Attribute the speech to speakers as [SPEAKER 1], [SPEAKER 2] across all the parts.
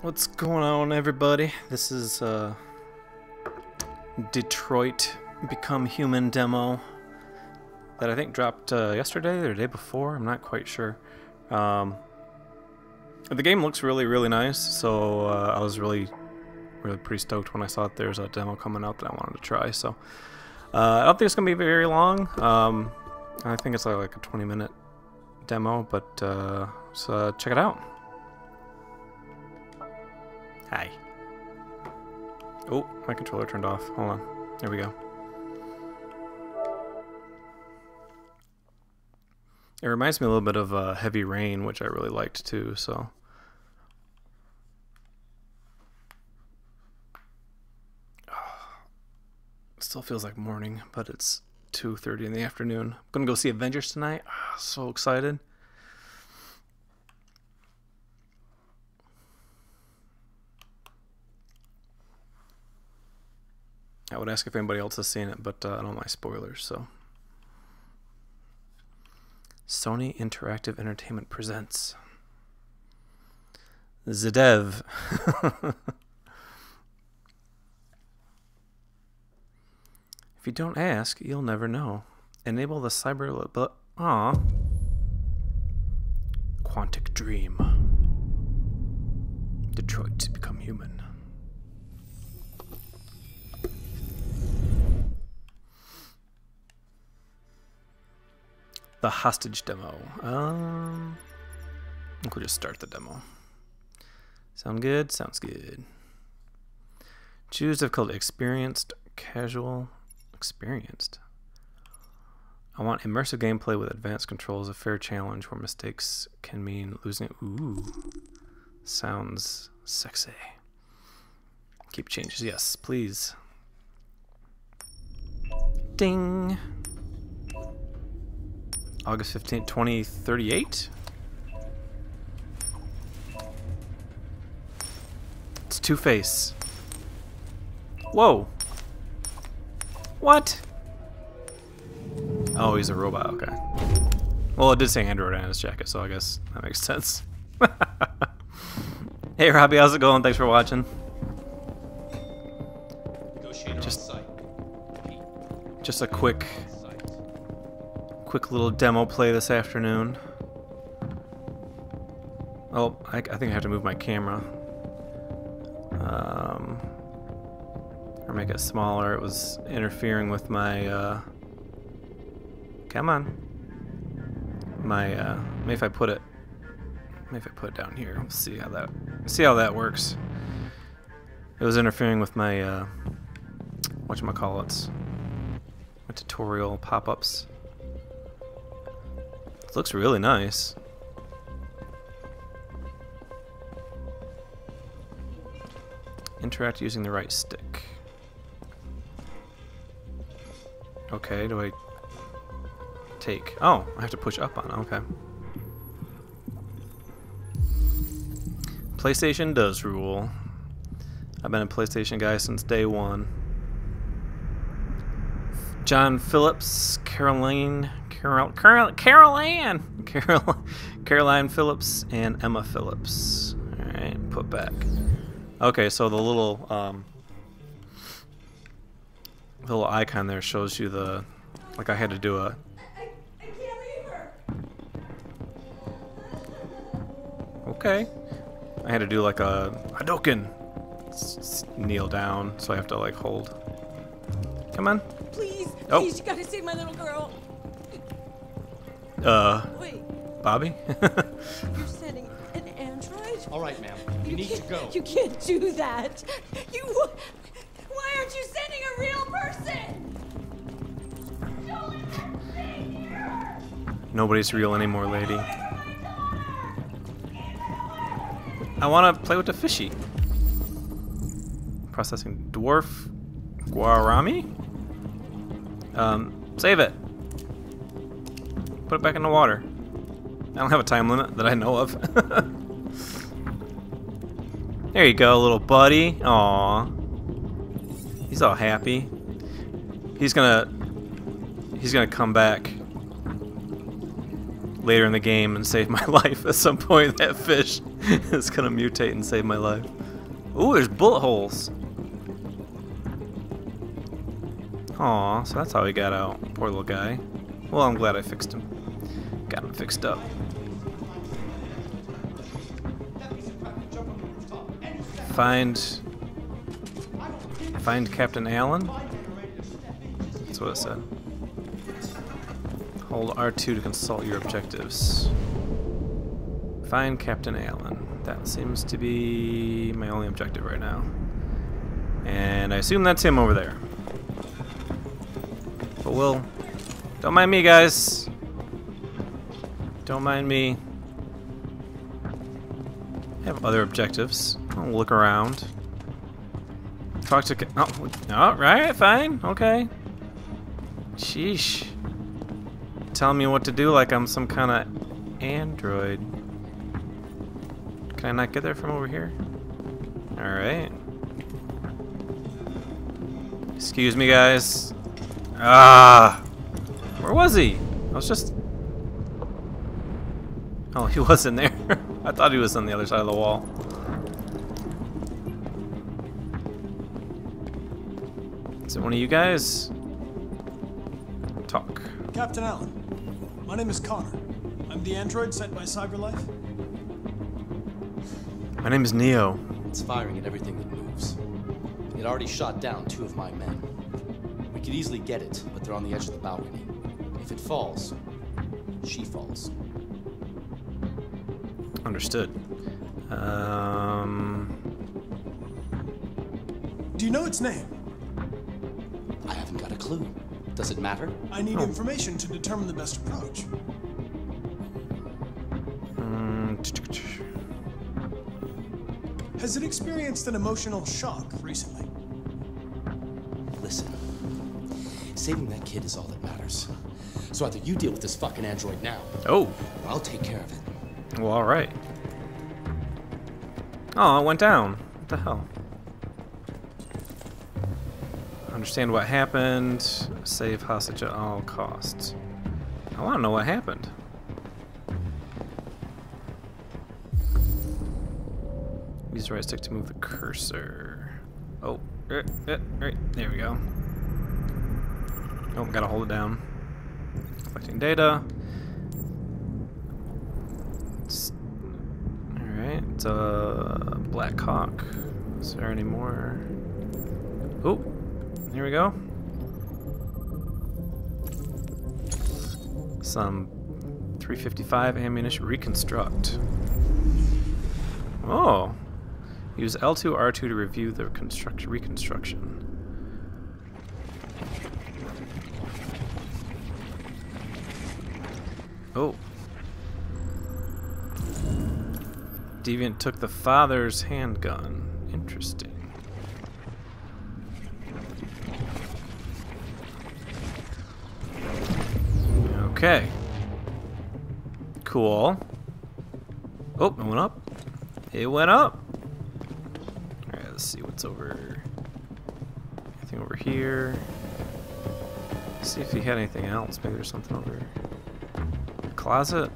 [SPEAKER 1] What's going on, everybody? This is uh, Detroit Become Human demo that I think dropped uh, yesterday or the day before. I'm not quite sure. Um, the game looks really, really nice, so uh, I was really, really pretty stoked when I saw that there's a demo coming out that I wanted to try. So uh, I don't think it's gonna be very long. Um, I think it's like a 20 minute demo, but uh, so check it out. Oh, my controller turned off. Hold on. There we go. It reminds me a little bit of uh, Heavy Rain, which I really liked too, so. Still feels like morning, but it's 2.30 in the afternoon. I'm gonna go see Avengers tonight. Oh, so excited. Would ask if anybody else has seen it, but uh, I don't like spoilers, so. Sony Interactive Entertainment presents Zedev. if you don't ask, you'll never know. Enable the cyber. But ah, Quantic Dream. Detroit to become human. The hostage demo. Um, we'll just start the demo. Sound good? Sounds good. Choose difficulty experienced, casual, experienced. I want immersive gameplay with advanced controls, a fair challenge where mistakes can mean losing. Ooh, sounds sexy. Keep changes, yes, please. Ding. August 15th, 2038? It's Two-Face. Whoa! What? Oh, he's a robot, okay. Well, it did say Android on his jacket, so I guess that makes sense. hey, Robbie, how's it going? Thanks for watching. Just, just a quick quick little demo play this afternoon. Oh, I, I think I have to move my camera. Um, or make it smaller. It was interfering with my, uh, come on. My, uh, maybe if I put it, maybe if I put it down here, we'll see how that, see how that works. It was interfering with my, uh, whatchamacallits, my tutorial pop-ups. It looks really nice. Interact using the right stick. Okay, do I take? Oh, I have to push up on. it. Okay. PlayStation does rule. I've been a PlayStation guy since day one. John Phillips, Caroline Carol, Carol, Carol Ann, Carol, Caroline Phillips, and Emma Phillips. All right, put back. Okay, so the little um, little icon there shows you the, like I had to do a. Okay, I had to do like a Hadouken. kneel down, so I have to like hold. Come on.
[SPEAKER 2] Please, oh. please, you gotta save my little girl.
[SPEAKER 1] Uh.
[SPEAKER 2] Wait.
[SPEAKER 1] Bobby?
[SPEAKER 2] You're sending an android?
[SPEAKER 3] All right, ma'am. You, you need to go.
[SPEAKER 2] You can't do that. You. Why aren't you sending a real person?
[SPEAKER 1] Nobody's real anymore, lady. I want to play with the fishy. Processing dwarf gourami? Um, save it. Put it back in the water. I don't have a time limit that I know of. there you go, little buddy. Aw. He's all happy. He's gonna... He's gonna come back later in the game and save my life at some point, that fish. is gonna mutate and save my life. Ooh, there's bullet holes. Aw, so that's how he got out. Poor little guy. Well, I'm glad I fixed him. Got him fixed up. Find... Find Captain Allen? That's what it said. Hold R2 to consult your objectives. Find Captain Allen. That seems to be my only objective right now. And I assume that's him over there. But we'll... Don't mind me, guys. Don't mind me. I have other objectives. I'll look around. Talk to... Oh, alright, fine. Okay. Sheesh. Telling me what to do like I'm some kind of android. Can I not get there from over here? Alright. Excuse me, guys. Ah! Where was he? I was just... Oh, he wasn't there. I thought he was on the other side of the wall. Is it one of you guys? Talk.
[SPEAKER 4] Captain Allen, my name is Connor. I'm the android sent by CyberLife.
[SPEAKER 1] My name is Neo.
[SPEAKER 3] It's firing at everything that moves. It already shot down two of my men. We could easily get it, but they're on the edge of the balcony. If it falls, she falls.
[SPEAKER 1] Understood. Um,
[SPEAKER 4] Do you know its name?
[SPEAKER 3] I haven't got a clue. Does it matter?
[SPEAKER 4] I need information to determine the best approach.
[SPEAKER 1] mm,
[SPEAKER 4] Has it experienced an emotional shock recently?
[SPEAKER 3] Listen. Saving that kid is all that matters. So either you deal with this fucking android now,
[SPEAKER 1] oh,
[SPEAKER 3] or I'll take care of it.
[SPEAKER 1] well, alright. Oh, it went down. What the hell? Understand what happened. Save hostage at all costs. I want to know what happened. Use right stick to move the cursor. Oh, er, er, right, there we go. Oh, gotta hold it down. Collecting data. Alright, a Black Hawk. Is there any more? Oh, here we go. Some 355 ammunition reconstruct. Oh, use L2 R2 to review the construction reconstruction. Oh. Deviant took the father's handgun. Interesting. Okay. Cool. Oh, it went up. It went up. Alright, let's see what's over. Anything over here? see if he had anything else. Maybe there's something over Closet?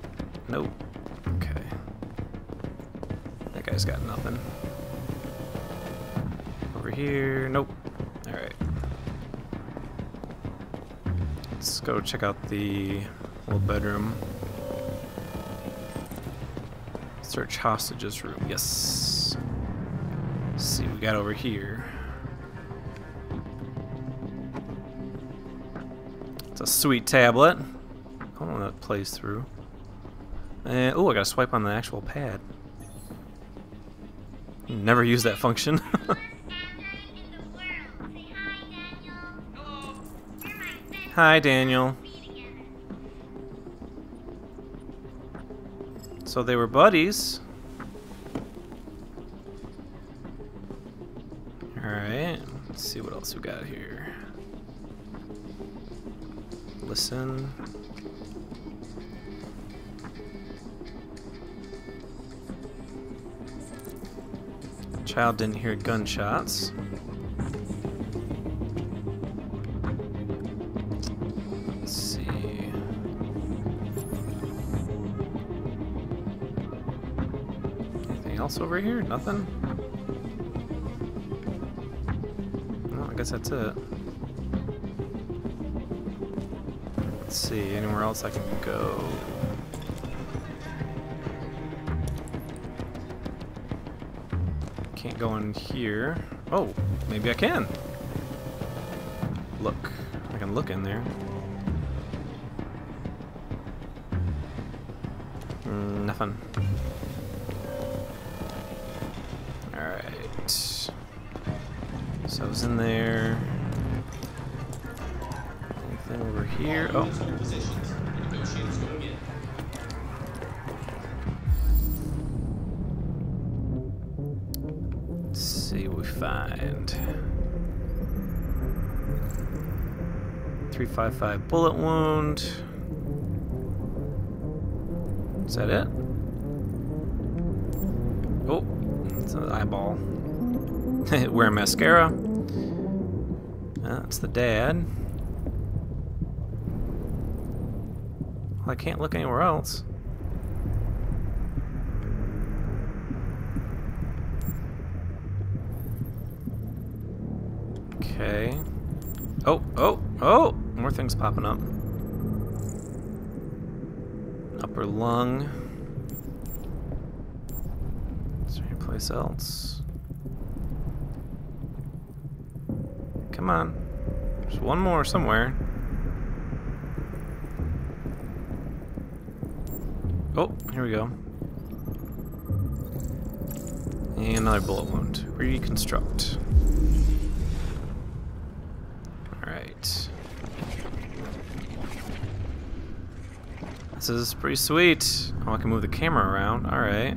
[SPEAKER 1] Nope. Here? Nope. Alright. Let's go check out the little bedroom. Search hostages room. Yes. Let's see what we got over here. It's a sweet tablet. I don't know that plays through. And oh, I gotta swipe on the actual pad. Never use that function. Hi, Daniel. So they were buddies. Alright, let's see what else we got here. Listen. Child didn't hear gunshots. Over here? Nothing? No, I guess that's it. Let's see, anywhere else I can go? Can't go in here. Oh, maybe I can. Look. I can look in there. See find. 355 bullet wound. Is that it? Oh, it's an eyeball. Wear mascara. That's the dad. Well, I can't look anywhere else. Okay. Oh, oh, oh! More things popping up. Upper lung. Is there any place else? Come on. There's one more somewhere. Oh, here we go. And another bullet wound. Reconstruct. Alright. This is pretty sweet. Oh, I can move the camera around. Alright.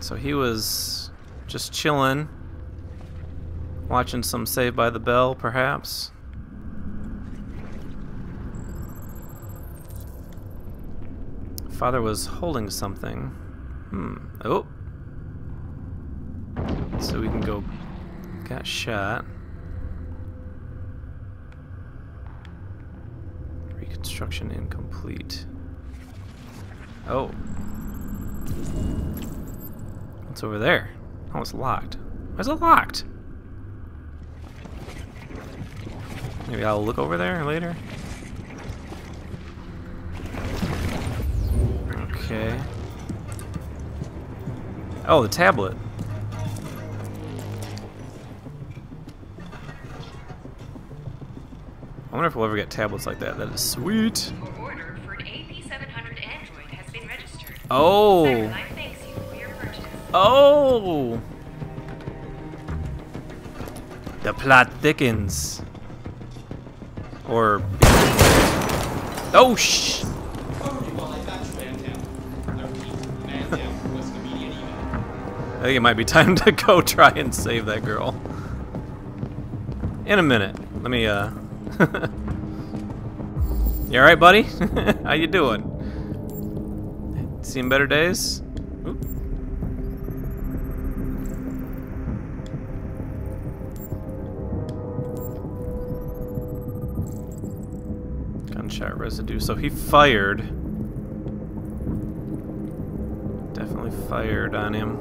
[SPEAKER 1] So he was just chilling. Watching some Saved by the Bell, perhaps. Father was holding something. Hmm. Oh. So we can go. Got shot. Reconstruction incomplete. Oh. What's over there? Oh, it's locked. Why is it locked? Maybe I'll look over there later. Okay. Oh, the tablet. I wonder if we'll ever get tablets like that. That is sweet.
[SPEAKER 5] Your order for an AP700 Android has been registered.
[SPEAKER 1] Oh.
[SPEAKER 5] Cyberlife thanks you for your purchase.
[SPEAKER 1] Oh. The plot thickens. Or. Oh shh. I think it might be time to go try and save that girl. In a minute. Let me, uh... you alright, buddy? How you doing? Seen better days? Oop. Gunshot residue. So he fired. Definitely fired on him.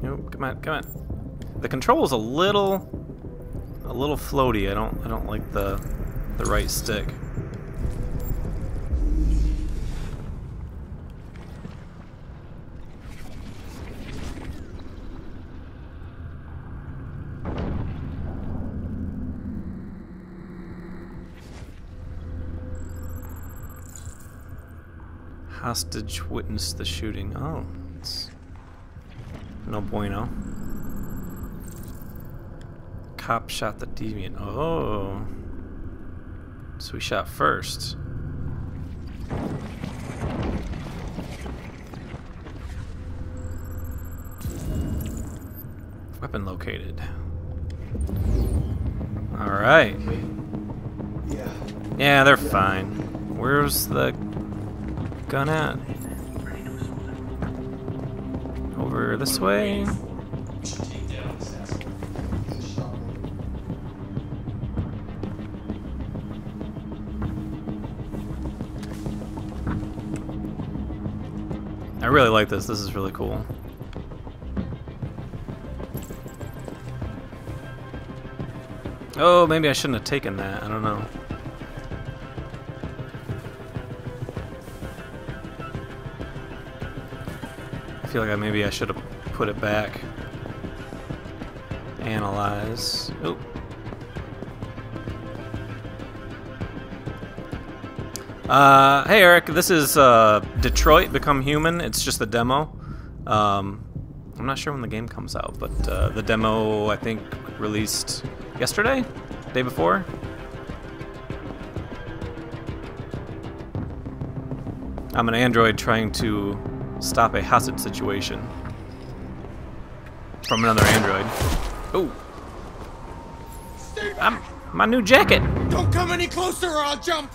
[SPEAKER 1] Nope, come on, come on. The control is a little a little floaty. I don't I don't like the the right stick. Hostage witnessed the shooting. Oh, it's no bueno. Cop shot the deviant. Oh. So we shot first. Weapon located. Alright.
[SPEAKER 6] Yeah.
[SPEAKER 1] Yeah, they're fine. Where's the gun at? Over this way? I really like this. This is really cool. Oh, maybe I shouldn't have taken that. I don't know. I feel like I maybe I should have put it back. Analyze. Oh. Uh, hey Eric, this is uh, Detroit Become Human. It's just the demo. Um, I'm not sure when the game comes out, but uh, the demo I think released yesterday, day before. I'm an android trying to stop a hostage situation from another android. Oh! I'm my new jacket.
[SPEAKER 6] Don't come any closer or I'll jump!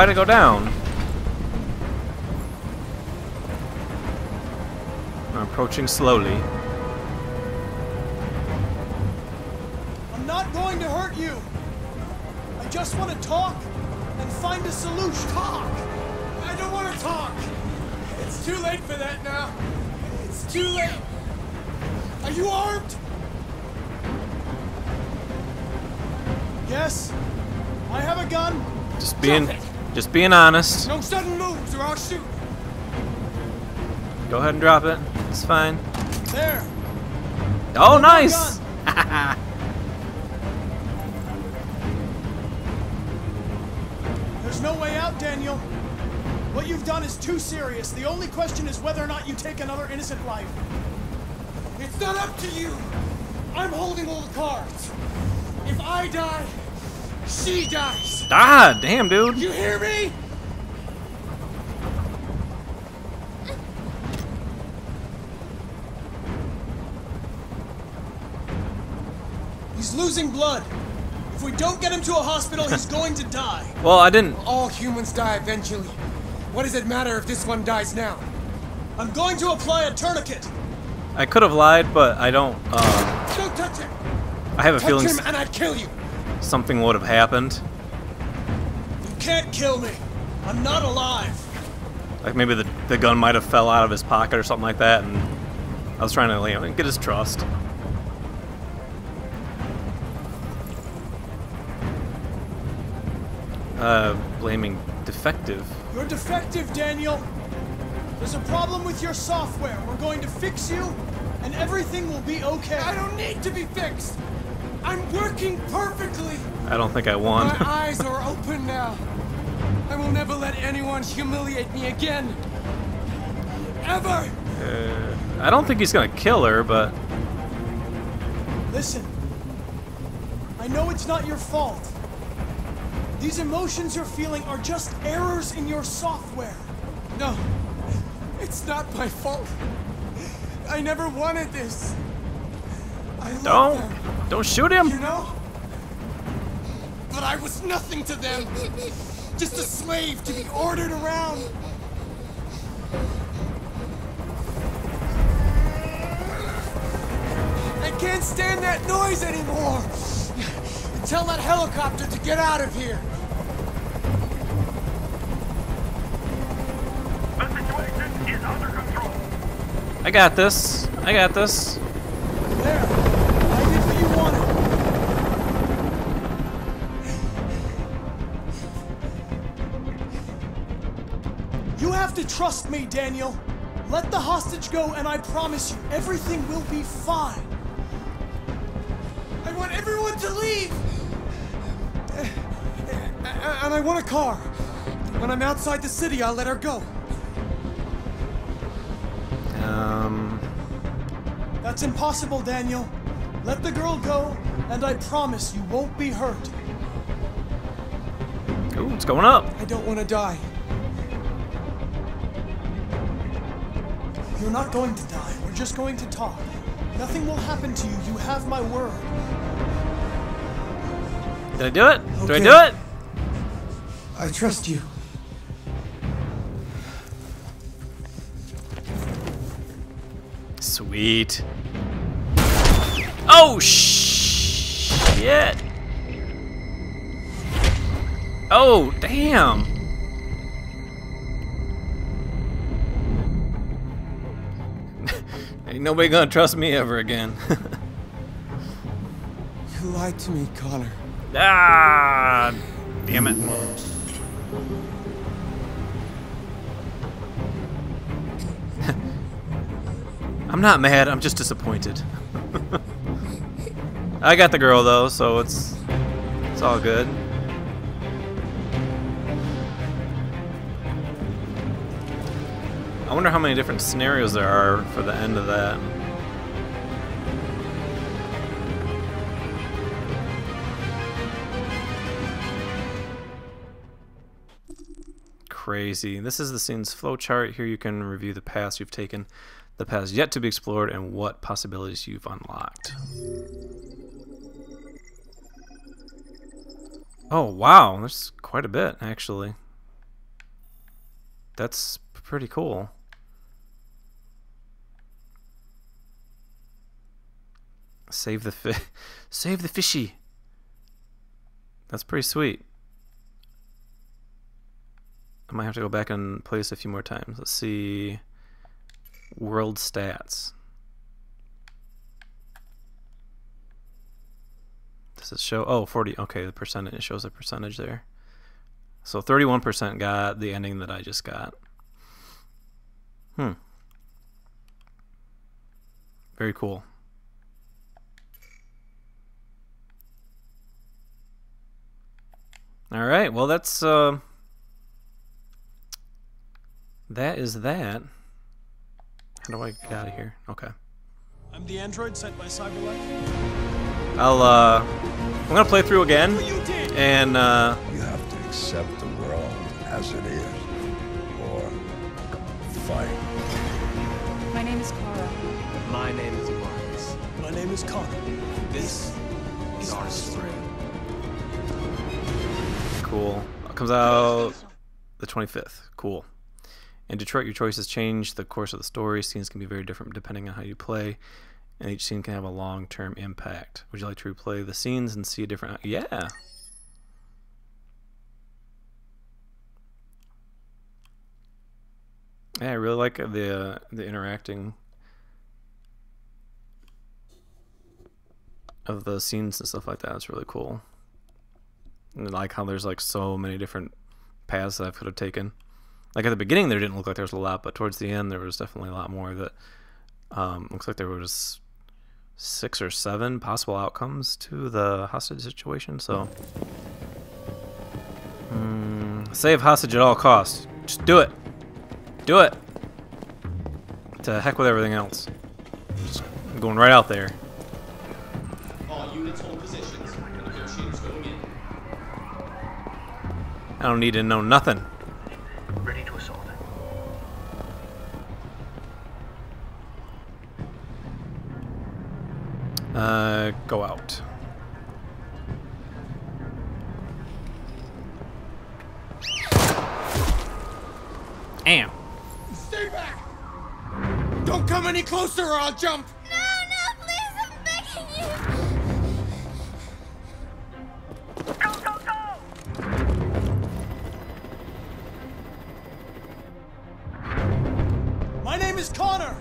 [SPEAKER 1] Why'd it go down? I'm approaching slowly.
[SPEAKER 4] I'm not going to hurt you. I just want to talk and find a solution.
[SPEAKER 6] Talk! I don't want to talk! It's too late for that now. It's too late. Are you armed?
[SPEAKER 4] Yes, I have a gun.
[SPEAKER 1] Just being. Just being honest.
[SPEAKER 6] No sudden moves or I'll shoot.
[SPEAKER 1] Go ahead and drop it. It's fine.
[SPEAKER 4] There.
[SPEAKER 1] Oh,
[SPEAKER 4] more
[SPEAKER 1] nice!
[SPEAKER 4] There's no way out, Daniel. What you've done is too serious. The only question is whether or not you take another innocent life.
[SPEAKER 6] It's not up to you. I'm holding all the cards. If I die, she dies.
[SPEAKER 1] ah, damn, dude.
[SPEAKER 6] You hear me?
[SPEAKER 4] He's losing blood. If we don't get him to a hospital, he's going to die.
[SPEAKER 1] Well, I didn't.
[SPEAKER 6] All humans die eventually. What does it matter if this one dies now?
[SPEAKER 4] I'm going to apply a tourniquet.
[SPEAKER 1] I could have lied, but I don't. Uh,
[SPEAKER 6] Don't touch him!
[SPEAKER 1] I have a
[SPEAKER 6] Touch
[SPEAKER 1] feeling
[SPEAKER 6] him and I'd kill you!
[SPEAKER 1] Something would have happened.
[SPEAKER 4] You can't kill me. I'm not alive.
[SPEAKER 1] Like maybe the, the gun might have fell out of his pocket or something like that, and I was trying to you know, get his trust. Uh, blaming defective.
[SPEAKER 4] You're defective, Daniel. There's a problem with your software. We're going to fix you, and everything will be okay.
[SPEAKER 6] I don't need to be fixed! I'm working perfectly!
[SPEAKER 1] I don't think I won.
[SPEAKER 6] My eyes are open now. I will never let anyone humiliate me again. Ever!
[SPEAKER 1] Uh, I don't think he's gonna kill her, but
[SPEAKER 4] Listen. I know it's not your fault. These emotions you're feeling are just errors in your software.
[SPEAKER 6] No, it's not my fault. I never wanted this. I
[SPEAKER 1] don't
[SPEAKER 6] them,
[SPEAKER 1] don't shoot him.
[SPEAKER 6] you know? But I was nothing to them. Just a slave to be ordered around. I can't stand that noise anymore. Tell that helicopter to get out of here.
[SPEAKER 7] The situation is under control.
[SPEAKER 1] I got this. I got this.
[SPEAKER 4] To trust me, Daniel. Let the hostage go, and I promise you, everything will be fine.
[SPEAKER 6] I want everyone to leave! And I want a car. When I'm outside the city, I'll let her go.
[SPEAKER 1] Um,
[SPEAKER 4] That's impossible, Daniel. Let the girl go, and I promise you won't be hurt.
[SPEAKER 1] ooh, it's going up.
[SPEAKER 6] I don't want to die.
[SPEAKER 4] You're not going to die. We're just going to talk. Nothing will happen to you. You have my word.
[SPEAKER 1] Did I do it? Do I do it?
[SPEAKER 6] I trust you.
[SPEAKER 1] Sweet. Oh shit. Oh damn. Ain't nobody gonna trust me ever again.
[SPEAKER 6] You lied to me, Connor.
[SPEAKER 1] ah, damn it. I'm not mad. I'm just disappointed. I got the girl though, so it's it's all good. Wonder how many different scenarios there are for the end of that. Crazy. This is the scene's flowchart. Here you can review the paths you've taken, the paths yet to be explored, and what possibilities you've unlocked. Oh, wow. There's quite a bit, actually. That's pretty cool. Save the fi- save the fishy. That's pretty sweet. I might have to go back and play this a few more times. Let's see. World stats. Does it show? Oh, 40. Okay, the percentage. It shows a percentage there. So 31% got the ending that I just got. Hmm. Very cool. All right. Well, that's uh, that is that. How do I get out of here? Okay.
[SPEAKER 4] I'm the android sent by Cyberlife.
[SPEAKER 1] I'll uh, I'm gonna play through again, and uh,
[SPEAKER 8] You have to accept the world as it is, or fight.
[SPEAKER 2] My name is Kara.
[SPEAKER 9] My name is Marcus.
[SPEAKER 4] My name is Connor.
[SPEAKER 9] This is our story.
[SPEAKER 1] Cool. Comes out the 25th. Cool. In Detroit, your choices change the course of the story. Scenes can be very different depending on how you play, and each scene can have a long-term impact. Would you like to replay the scenes and see a different? Yeah. Yeah, I really like the uh, the interacting of the scenes and stuff like that. It's really cool. And like how there's like so many different paths that I could have taken. Like at the beginning, there didn't look like there was a lot, but towards the end, there was definitely a lot more. That um, looks like there was six or seven possible outcomes to the hostage situation. So, mm, save hostage at all costs. Just do it. Do it. To heck with everything else. Just going right out there. I don't need to know nothing.
[SPEAKER 10] Ready to assault.
[SPEAKER 1] Uh, go out. Damn.
[SPEAKER 11] Stay back! Don't come any closer or I'll jump!
[SPEAKER 2] No, no, please, I'm begging you.
[SPEAKER 4] Is Connor.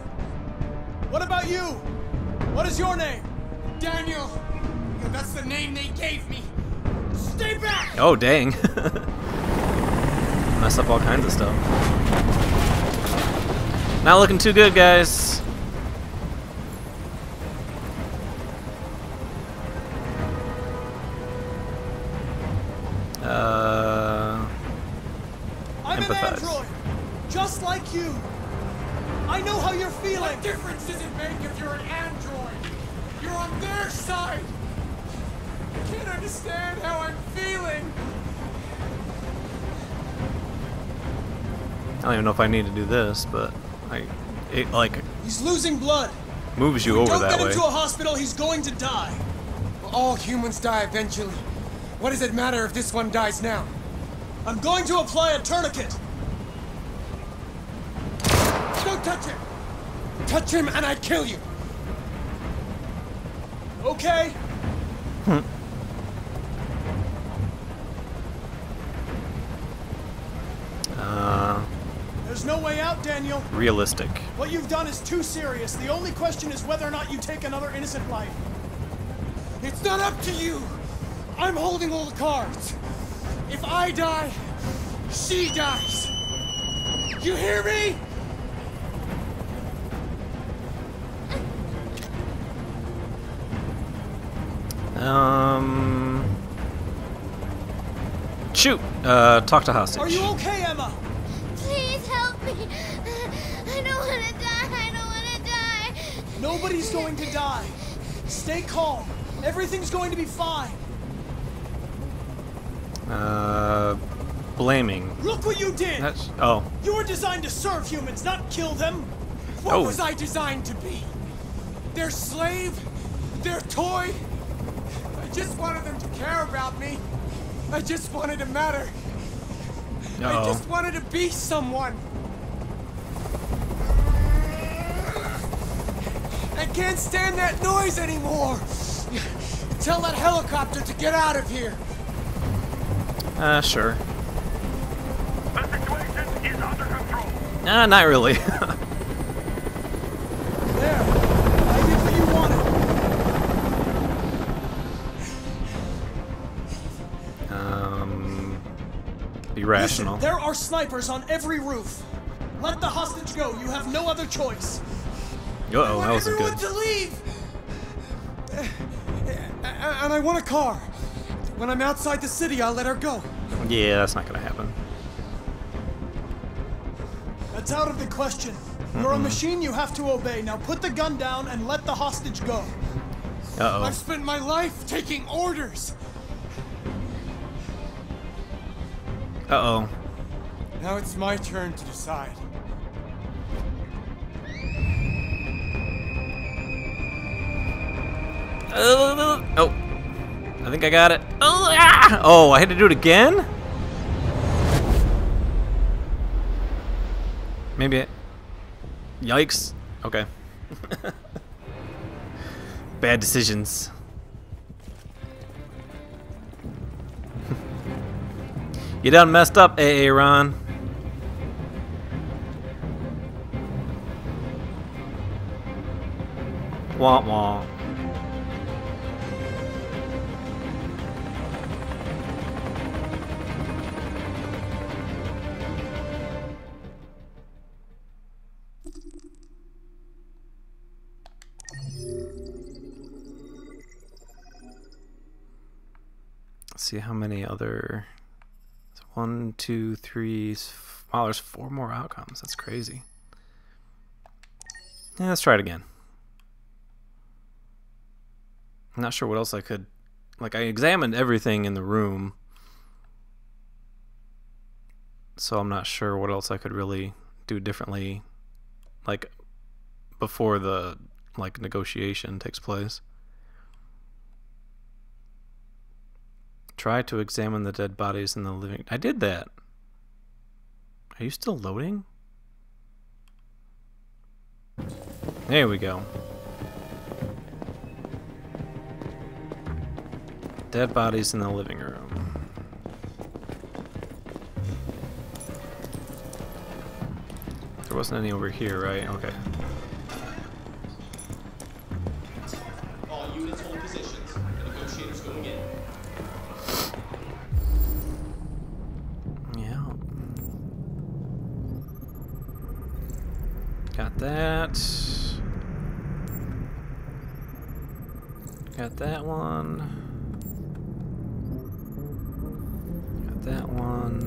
[SPEAKER 4] What about you? What is your name?
[SPEAKER 11] Daniel! That's the name they gave me! Stay back!
[SPEAKER 1] Oh, dang. Mess up all kinds of stuff. Not looking too good, guys. Even know if I need to do this, but I, it, like,
[SPEAKER 4] He's losing blood.
[SPEAKER 1] moves you
[SPEAKER 4] If we
[SPEAKER 1] over
[SPEAKER 4] don't
[SPEAKER 1] that
[SPEAKER 4] get him
[SPEAKER 1] way.
[SPEAKER 4] to a hospital, he's going to die.
[SPEAKER 6] All humans die eventually. What does it matter if this one dies now?
[SPEAKER 4] I'm going to apply a tourniquet.
[SPEAKER 6] Don't touch him! Touch him and I kill you!
[SPEAKER 4] Okay.
[SPEAKER 1] Uh,
[SPEAKER 4] There's no way out, Daniel.
[SPEAKER 1] realistic.
[SPEAKER 4] What you've done is too serious. The only question is whether or not you take another innocent life.
[SPEAKER 6] It's not up to you! I'm holding all the cards! If I die, she dies! You hear me?
[SPEAKER 1] Um. Shoot! Uh, talk to hostage.
[SPEAKER 4] Are you okay, Emma?
[SPEAKER 12] Please help me.
[SPEAKER 4] Nobody's going to die. Stay calm. Everything's going to be fine.
[SPEAKER 1] Uh, blaming.
[SPEAKER 4] Look what you did.
[SPEAKER 1] That's oh.
[SPEAKER 4] You were designed to serve humans, not kill them.
[SPEAKER 6] What
[SPEAKER 1] Oh.
[SPEAKER 6] was I designed to be? Their slave? Their toy? I just wanted them to care about me. I just wanted to matter. I
[SPEAKER 1] Uh-oh.
[SPEAKER 6] just wanted to be someone. I can't stand that noise anymore. Tell that helicopter to get out of here.
[SPEAKER 1] Uh, sure.
[SPEAKER 10] The situation is under control.
[SPEAKER 1] Nah, not really.
[SPEAKER 4] There. I did what you wanted.
[SPEAKER 1] um, be rational.
[SPEAKER 4] Listen, there are snipers on every roof. Let the hostage go. You have no other choice.
[SPEAKER 1] Uh oh, that wasn't
[SPEAKER 6] Everyone
[SPEAKER 1] good.
[SPEAKER 6] to leave. And I want a car. When I'm outside the city, I'll let her go.
[SPEAKER 1] Yeah, that's not gonna happen.
[SPEAKER 4] That's out of the question. You're a machine you have to obey. Now put the gun down and let the hostage go.
[SPEAKER 1] Uh
[SPEAKER 6] I've
[SPEAKER 1] oh.
[SPEAKER 6] spent my life taking orders.
[SPEAKER 1] Uh oh.
[SPEAKER 6] Now it's my turn to decide.
[SPEAKER 1] Oh. I think I got it. Oh, I had to do it again? Maybe it. Yikes. Okay. Bad decisions. you done messed up, AA Ron. Wah wah. See how many other. One, two, three. Wow, there's four more outcomes. That's crazy. Yeah, let's try it again. I'm not sure what else I could. Like, I examined everything in the room. So I'm not sure what else I could really do differently. Like, before the like negotiation takes place. Try to examine the dead bodies in the living. I did that. Are you still loading? There we go. Dead bodies in the living room. There wasn't any over here, right? Okay. That. Got that one. Got that one.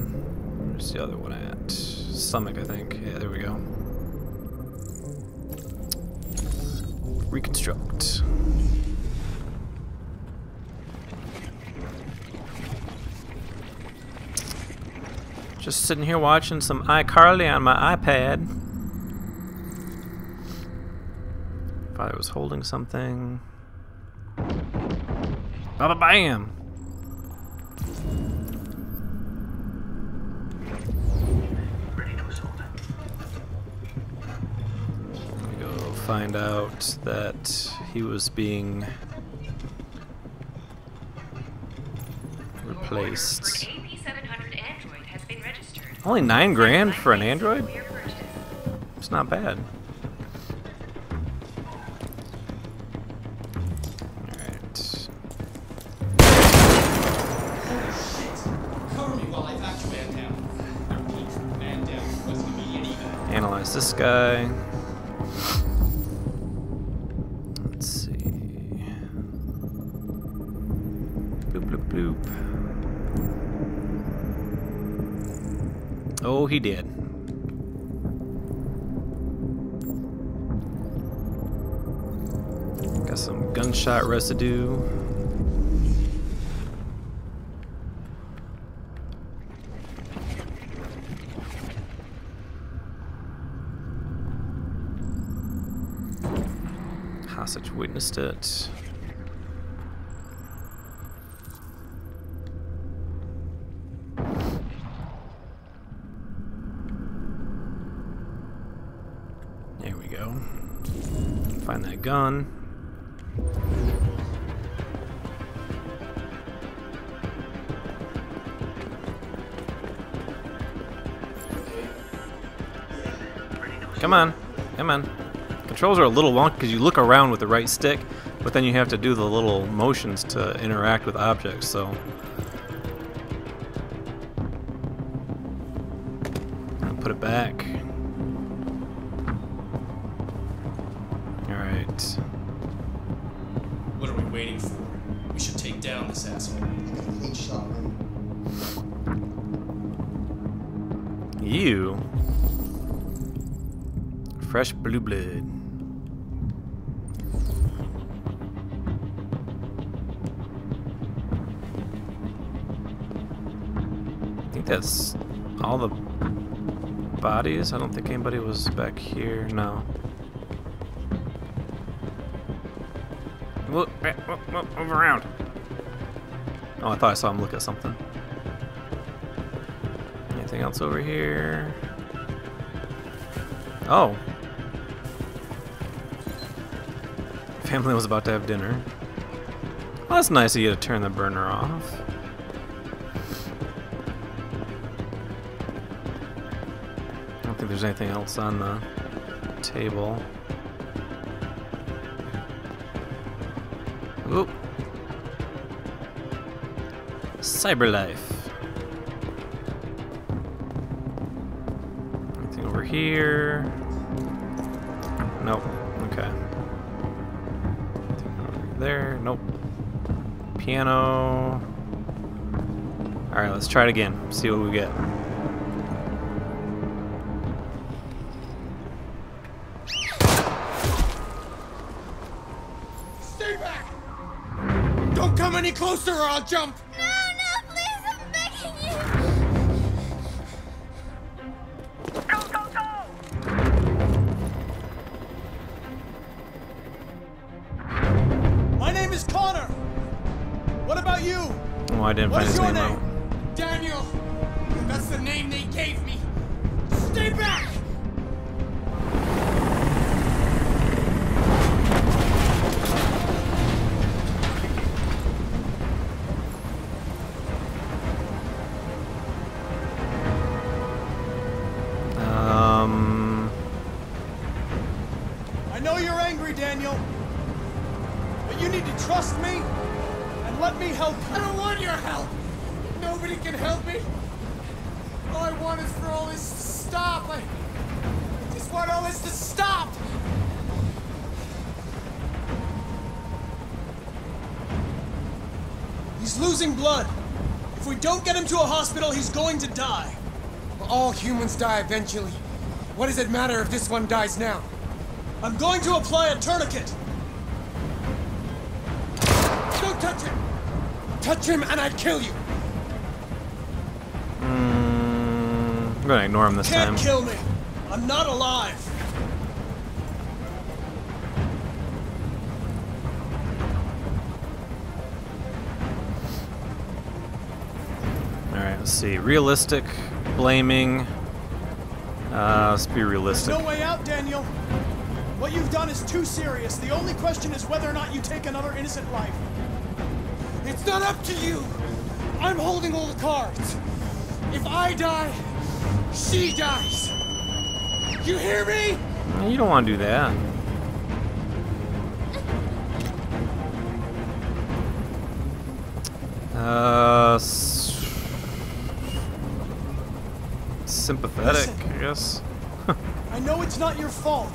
[SPEAKER 1] Where's the other one at? Stomach, I think. Yeah, there we go. Reconstruct. Just sitting here watching some iCarly on my iPad. Probably was holding something. Baba bam! We go find out that he was being replaced.
[SPEAKER 5] AP700 Android has been registered.
[SPEAKER 1] Only nine grand for an android? It's not bad. This guy. Let's see. Bloop, bloop, bloop. Oh, he did. Got some gunshot residue. Hostage witnessed it. Controls are a little wonky because you look around with the right stick, but then you have to do the little motions to interact with objects, so. I'll put it back. Alright.
[SPEAKER 3] What are we waiting for? We should take down this asshole.
[SPEAKER 13] Clean shot, man.
[SPEAKER 1] You. Fresh blue blood. That's all the bodies. I don't think anybody was back here. No. Look, eh, whoop, move around. Oh, I thought I saw him look at something. Anything else over here? Oh. Family was about to have dinner. Well, that's nice of you to turn the burner off. There's anything else on the table. Oop. Cyberlife. Anything over here? Nope. Okay. Anything over there? Nope. Piano. Alright, let's try it again. See what we get.
[SPEAKER 6] I'll jump!
[SPEAKER 4] He's losing blood. If we don't get him to a hospital, he's going to die.
[SPEAKER 6] All humans die eventually. What does it matter if this one dies now?
[SPEAKER 4] I'm going to apply a tourniquet.
[SPEAKER 6] Don't touch him! Touch him and I kill you!
[SPEAKER 1] Mm, I'm gonna ignore him this
[SPEAKER 4] Can't
[SPEAKER 1] time.
[SPEAKER 4] kill me. I'm not alive.
[SPEAKER 1] See. Realistic, blaming. Uh, let's be realistic.
[SPEAKER 4] No way out, Daniel. What you've done is too serious. The only question is whether or not you take another innocent life.
[SPEAKER 6] It's not up to you. I'm holding all the cards. If I die, she dies. You hear me?
[SPEAKER 1] You don't want to do that. Uh, sympathetic, I guess.
[SPEAKER 4] I know it's not your fault.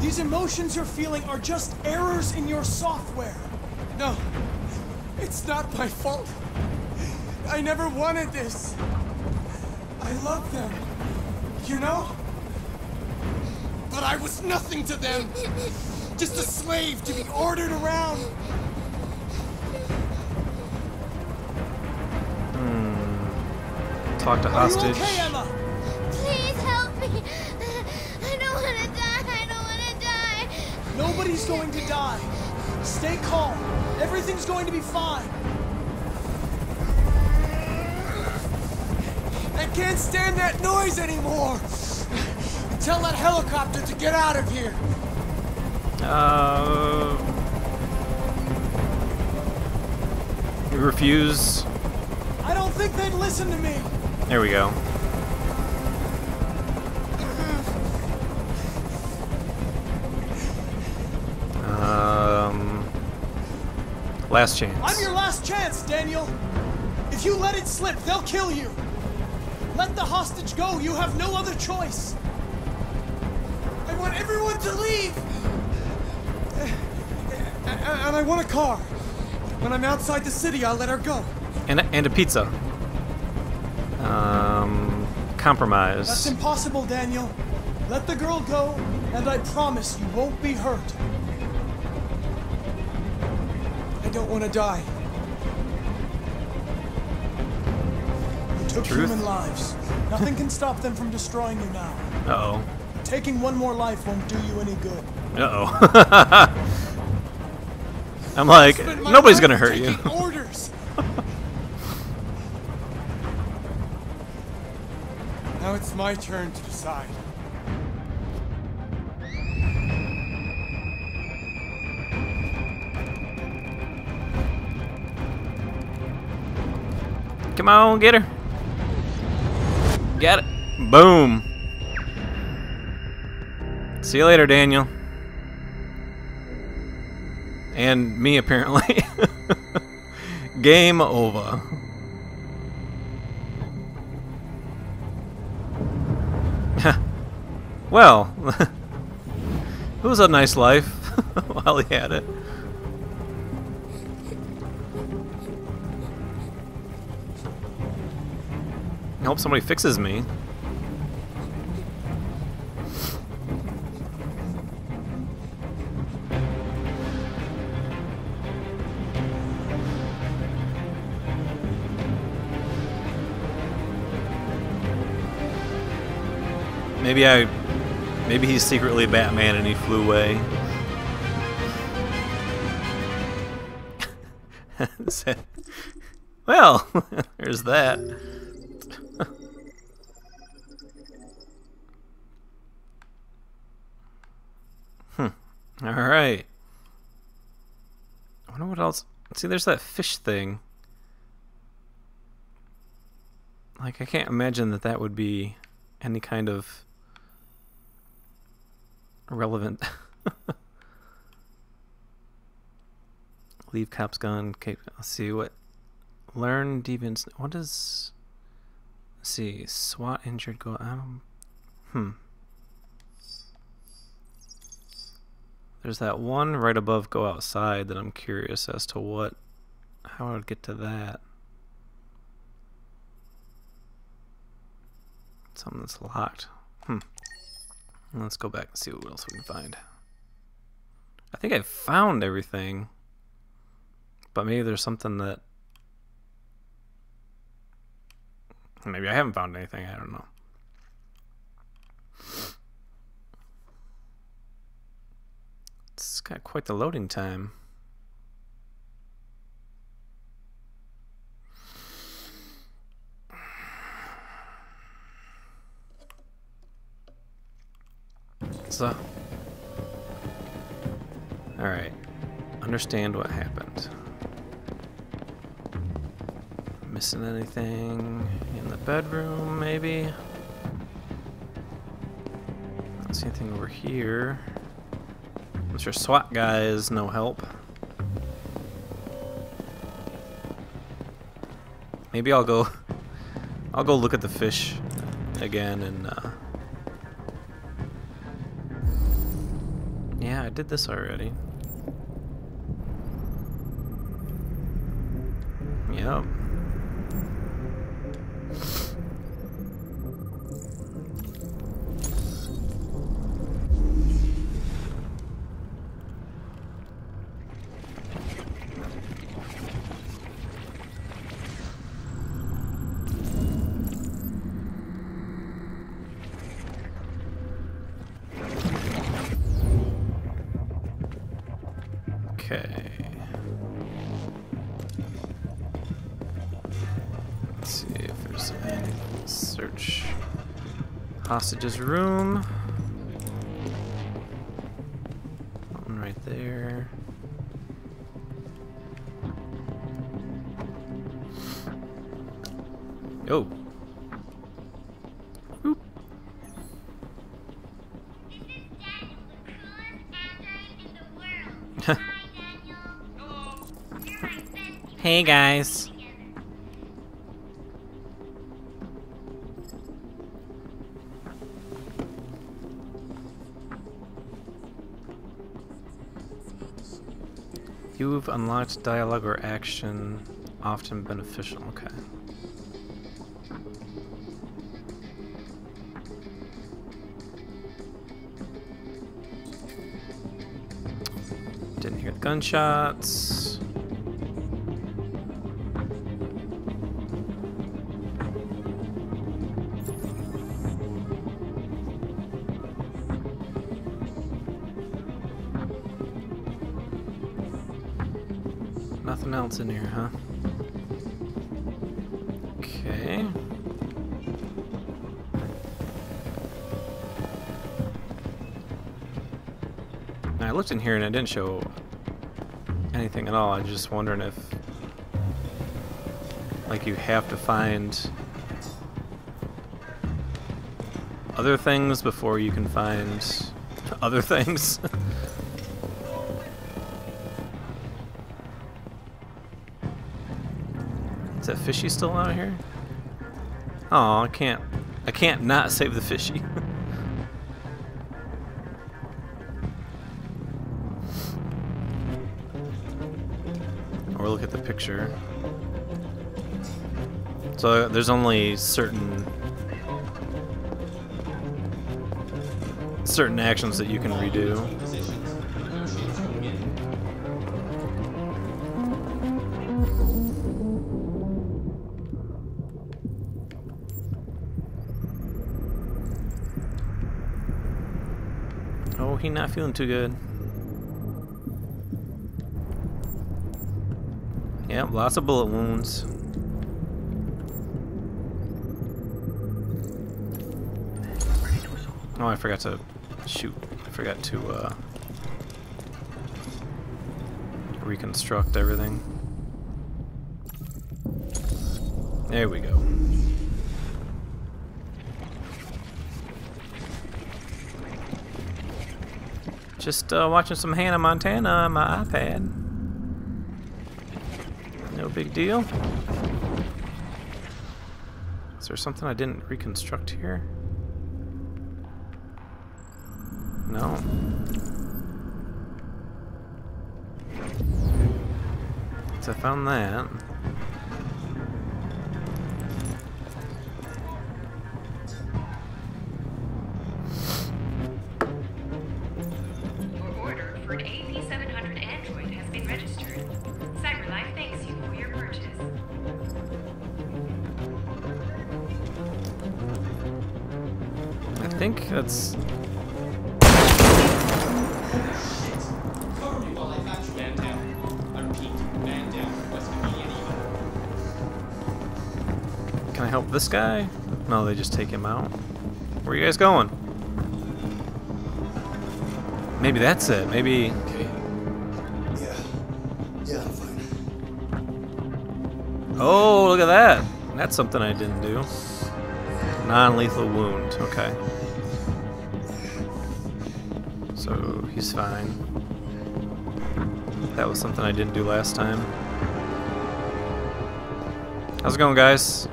[SPEAKER 4] These emotions you're feeling are just errors in your software.
[SPEAKER 6] No, it's not my fault. I never wanted this. I love them, you know? But I was nothing to them. Just a slave to be ordered around.
[SPEAKER 12] Want to die. I don't wanna die.
[SPEAKER 4] Nobody's going to die. Stay calm. Everything's going to be fine.
[SPEAKER 6] I can't stand that noise anymore. Tell that helicopter to get out of here.
[SPEAKER 1] Uh, you refuse.
[SPEAKER 4] I don't think they'd listen to me.
[SPEAKER 1] There we go. Um, last chance.
[SPEAKER 4] I'm your last chance, Daniel. If you let it slip, they'll kill you. Let the hostage go. You have no other choice.
[SPEAKER 6] I want everyone to leave. And I want a car. When I'm outside the city, I'll let her go.
[SPEAKER 1] and a, and a pizza. Um, compromise.
[SPEAKER 4] That's impossible, Daniel. Let the girl go, and I promise you won't be hurt.
[SPEAKER 6] I don't want to die.
[SPEAKER 4] You took
[SPEAKER 1] Truth.
[SPEAKER 4] human lives. Nothing can stop them from destroying you now.
[SPEAKER 1] Uh oh.
[SPEAKER 4] Taking one more life won't do you any good.
[SPEAKER 1] Uh oh. I'm like, nobody's gonna hurt you.
[SPEAKER 6] taking orders. Now it's my turn to decide.
[SPEAKER 1] Come on, get her. Got it. Boom. See you later, Daniel. And me, apparently. Game over. Well, it was a nice life while he had it. I hope somebody fixes me. Maybe I. Maybe he's secretly Batman and he flew away. well, there's that. hmm. All right. I wonder what else. See, there's that fish thing. Like, I can't imagine that that would be any kind of relevant. Leave caps gun. Okay, let's see what. Learn deviants. What? Let's see. SWAT injured. Go. Um. Hmm. There's that one right above go outside that I'm curious as to what. How I would get to that. Something that's locked. Hmm. Let's go back and see what else we can find. I think I found everything. But maybe there's something that. Maybe I haven't found anything. I don't know. It's got quite the loading time. Alright. Understand what happened. Missing anything in the bedroom, maybe? Don't see anything over here. Mr. SWAT guy is no help. Maybe I'll go... I'll go look at the fish again and... Uh, I did this already. Hostage's room. One right there. Oh. Oop. hey guys. You've unlocked dialogue or action, often beneficial. Okay. Didn't hear the gunshots. In here, huh? Okay. Now, I looked in here and it didn't show anything at all. I was just wondering if, like, you have to find other things before you can find other things. fishy still out here? Oh, I can't. I can't not save the fishy. or look at the picture. So there's only certain certain actions that you can redo. Not feeling too good. Yep, lots of bullet wounds. Oh, I forgot to shoot. I forgot to uh, reconstruct everything. There we go. Just uh, watching some Hannah Montana on my iPad. No big deal. Is there something I didn't reconstruct here? No. So I found that. think that's... Can I help this guy? No, they just take him out. Where are you guys going? Maybe that's it. Maybe...
[SPEAKER 3] Yeah.
[SPEAKER 1] Yeah, Oh, look at that! That's something I didn't do. Non-lethal wound. Okay. Fine. That was something I didn't do last time. How's it going, guys?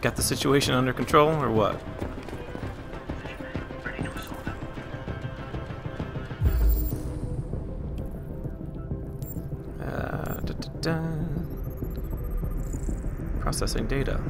[SPEAKER 1] Got the situation under control, or what? Uh, da, da, da. Processing data.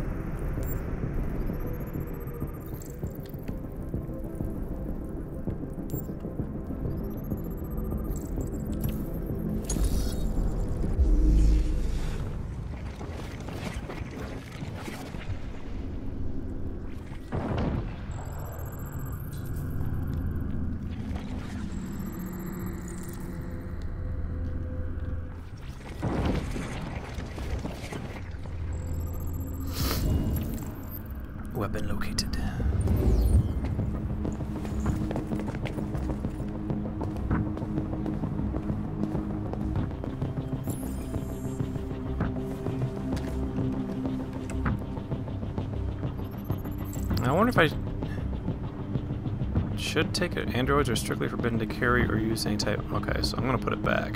[SPEAKER 1] Take it. Androids are strictly forbidden to carry or use any type. Okay, so I'm gonna put it back.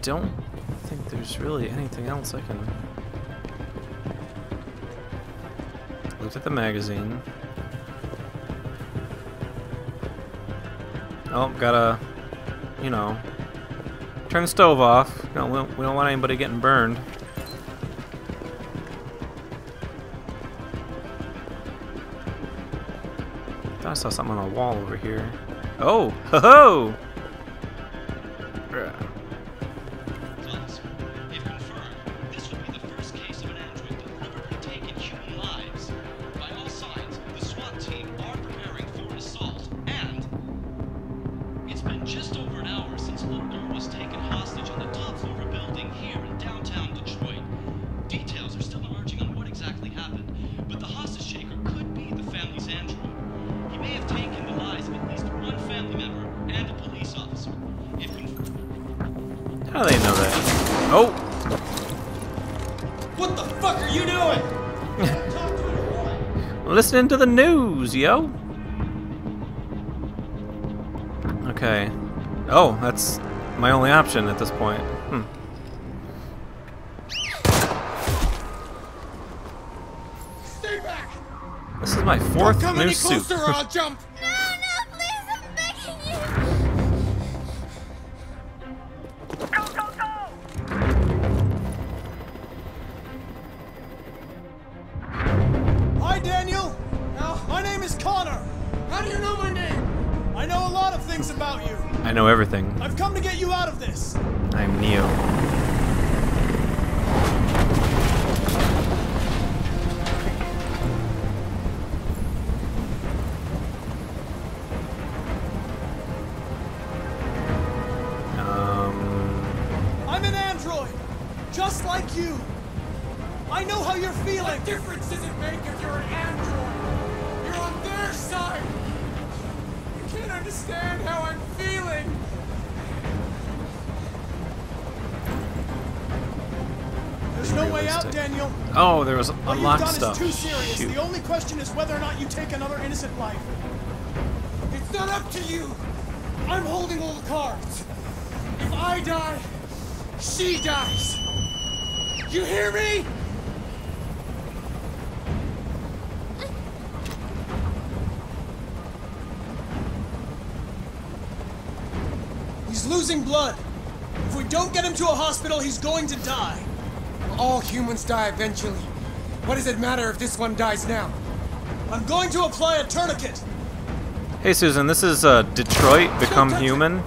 [SPEAKER 1] Don't think there's really anything else I can. Looked at the magazine. Oh, gotta, you know, turn the stove off. No, we don't, we don't want anybody getting burned. Saw something on the wall over here. Oh, ho ho! Listening to the news, yo! Okay. Oh, that's my only option at this point. Hmm.
[SPEAKER 6] Stay back!
[SPEAKER 1] This is my fourth new suit.
[SPEAKER 6] closer or I'll jump!
[SPEAKER 1] There was
[SPEAKER 4] What you've
[SPEAKER 1] unlocked
[SPEAKER 4] done
[SPEAKER 1] stuff.
[SPEAKER 4] too serious.
[SPEAKER 1] Shoot.
[SPEAKER 4] The only question is whether or not you take another innocent life.
[SPEAKER 6] It's not up to you! I'm holding all the cards! If I die, she dies! You hear me?
[SPEAKER 4] He's losing blood. If we don't get him to a hospital, he's going to die.
[SPEAKER 6] All humans die eventually. What does it matter if this one dies now?
[SPEAKER 4] I'm going to apply a tourniquet.
[SPEAKER 1] Hey, Susan, this is uh, Detroit Become
[SPEAKER 6] touch.
[SPEAKER 1] Human.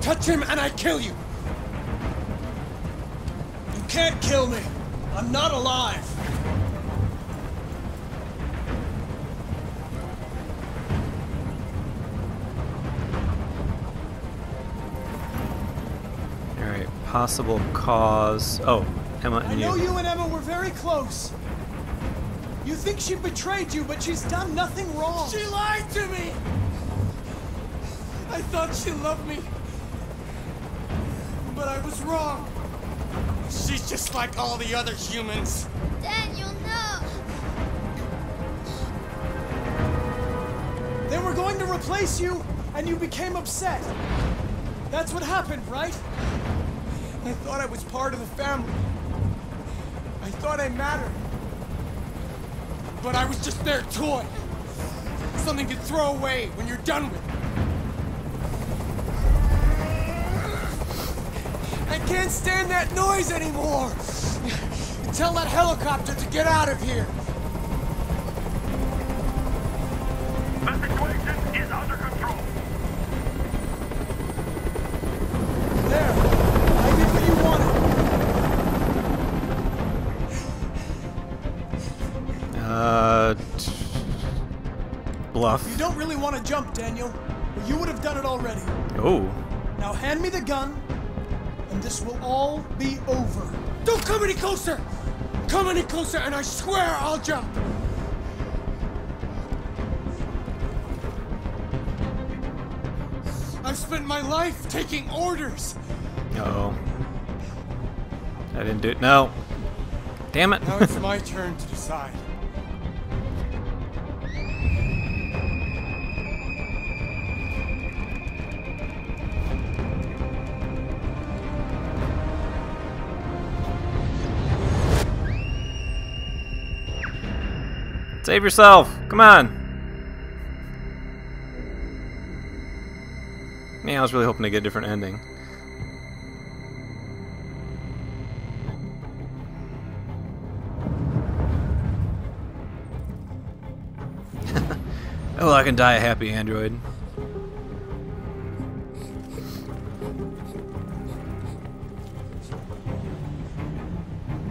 [SPEAKER 6] Touch him and I kill you!
[SPEAKER 4] You can't kill me. I'm not alive.
[SPEAKER 1] Alright, possible cause. Oh, Emma and you.
[SPEAKER 4] I know
[SPEAKER 1] you.
[SPEAKER 4] you and Emma were very close. You think she betrayed you, but she's done nothing wrong.
[SPEAKER 6] She lied to me! I thought she loved me. But I was wrong. She's just like all the other humans.
[SPEAKER 12] Daniel, no.
[SPEAKER 4] They were going to replace you, and you became upset. That's what happened, right?
[SPEAKER 6] I thought I was part of the family. I thought I mattered. But I was just their toy. Something to throw away when you're done with it. I can't stand that noise anymore. Tell that helicopter to get out of here.
[SPEAKER 4] Want to jump, Daniel, but you would have done it already.
[SPEAKER 1] Oh.
[SPEAKER 4] Now hand me the gun, and this will all be over.
[SPEAKER 6] Don't come any closer! Come any closer, and I swear I'll jump! I've spent my life taking orders.
[SPEAKER 1] Oh. I didn't do it. No. Damn it.
[SPEAKER 6] Now it's my turn to decide.
[SPEAKER 1] Save yourself. Come on. Man, I was really hoping to get a different ending. oh, I can die a happy android.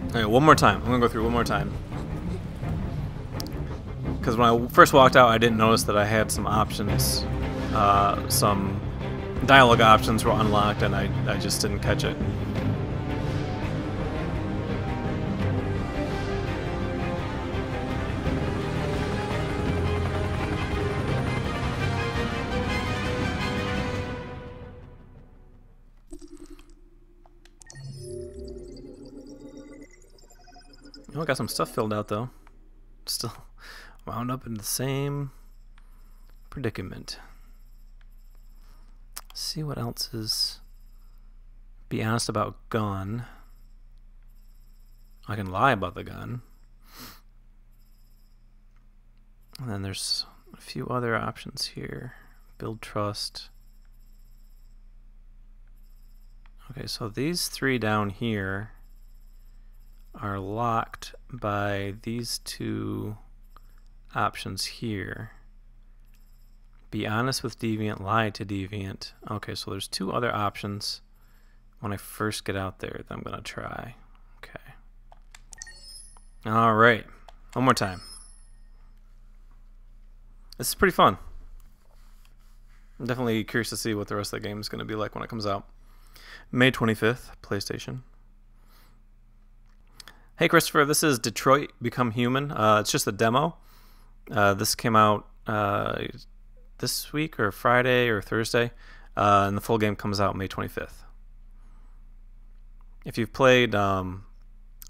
[SPEAKER 1] Alright, one more time. I'm gonna go through one more time. Because when I first walked out, I didn't notice that I had some options. Uh, some dialogue options were unlocked, and I, I just didn't catch it. Oh, I got some stuff filled out though. Still wound up in the same predicament. see what else is. Be honest about gun. I can lie about the gun. And then there's a few other options here. Build trust. Okay, so these three down here are locked by these two options here. Be honest with Deviant, lie to Deviant. Okay, so there's two other options when I first get out there that I'm going to try. Okay. All right. One more time. This is pretty fun. I'm definitely curious to see what the rest of the game is going to be like when it comes out. May 25th, PlayStation. Hey Christopher, this is Detroit Become Human. Uh, it's just a demo. Uh, this came out uh, this week or Friday or Thursday, uh, and the full game comes out May 25th. If you've played um,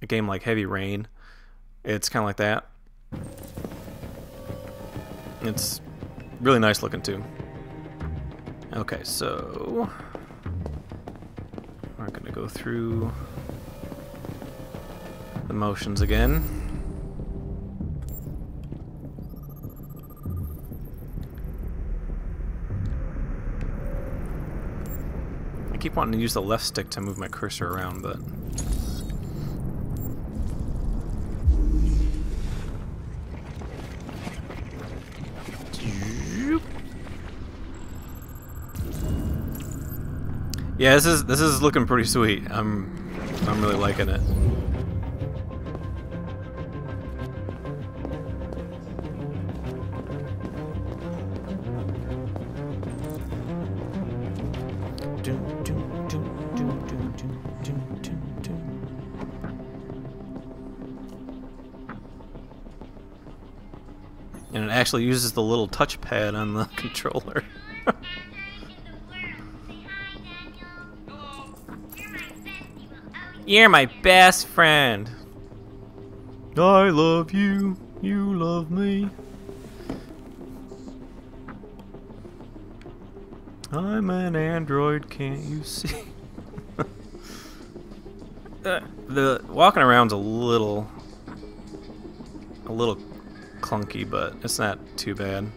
[SPEAKER 1] a game like Heavy Rain, it's kind of like that. It's really nice looking too. Okay, so we're gonna go through the motions again. Keep wanting to use the left stick to move my cursor around, but... Yeah, this is this is looking pretty sweet. I'm I'm really liking it. And it actually uses the little touchpad on the controller. You're my best friend. I love you. You love me. I'm an android, can't you see? uh, the walking around's a little a little clunky, but it's not too bad.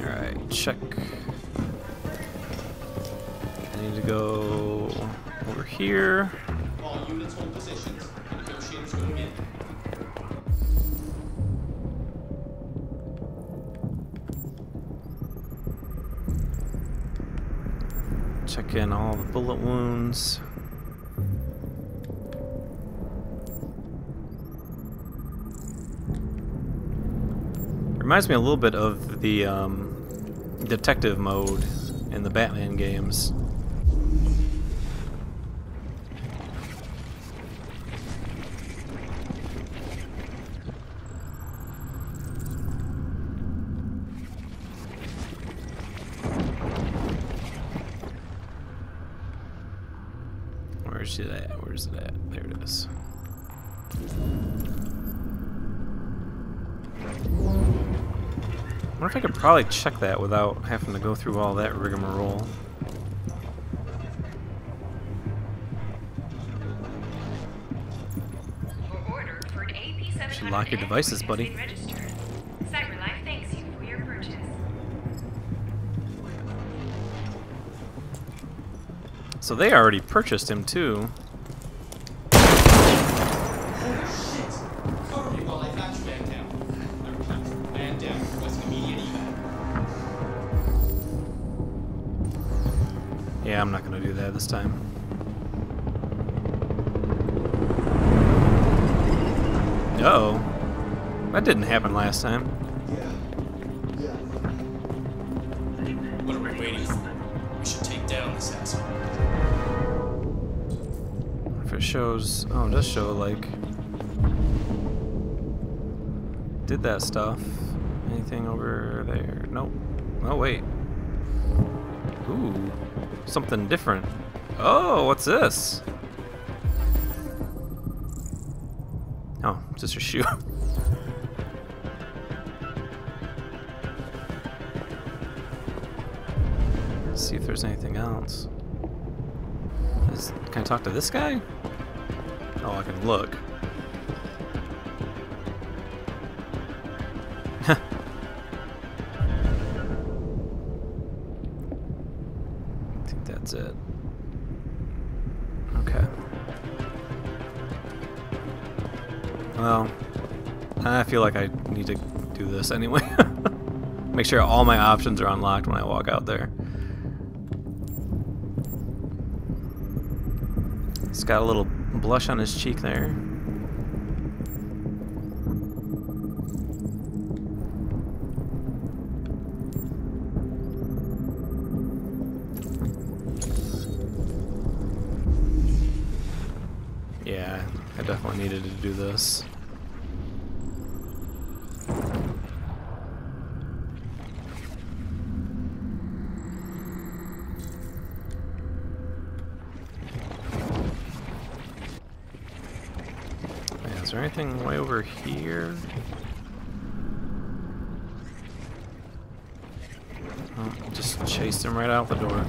[SPEAKER 1] Alright, check. I need to go over here.
[SPEAKER 3] In
[SPEAKER 1] all the bullet wounds. Reminds me a little bit of the um, detective mode in the Batman games. Where's it at? Where's it at? There it is. I wonder if I could probably check that without having to go through all that rigmarole.
[SPEAKER 5] Your order for an AP700
[SPEAKER 1] Should lock your devices, buddy.
[SPEAKER 5] has been registered. CyberLife thanks you for your purchase.
[SPEAKER 1] So they already purchased him too. This time. Uh oh. That didn't happen last time.
[SPEAKER 3] What are we waiting for? We should take down this asshole.
[SPEAKER 1] If it shows, oh, it does show like did that stuff. Anything over there? Nope. Oh wait. Ooh, something different. Oh, what's this? Oh, it's just a shoe. Let's see if there's anything else. Can I talk to this guy? Oh, I can look. Feel like I need to do this anyway. Make sure all my options are unlocked when I walk out there. He's got a little blush on his cheek there. Yeah, I definitely needed to do this. Yeah, is there anything way over here? Oh, just chased him right out the door.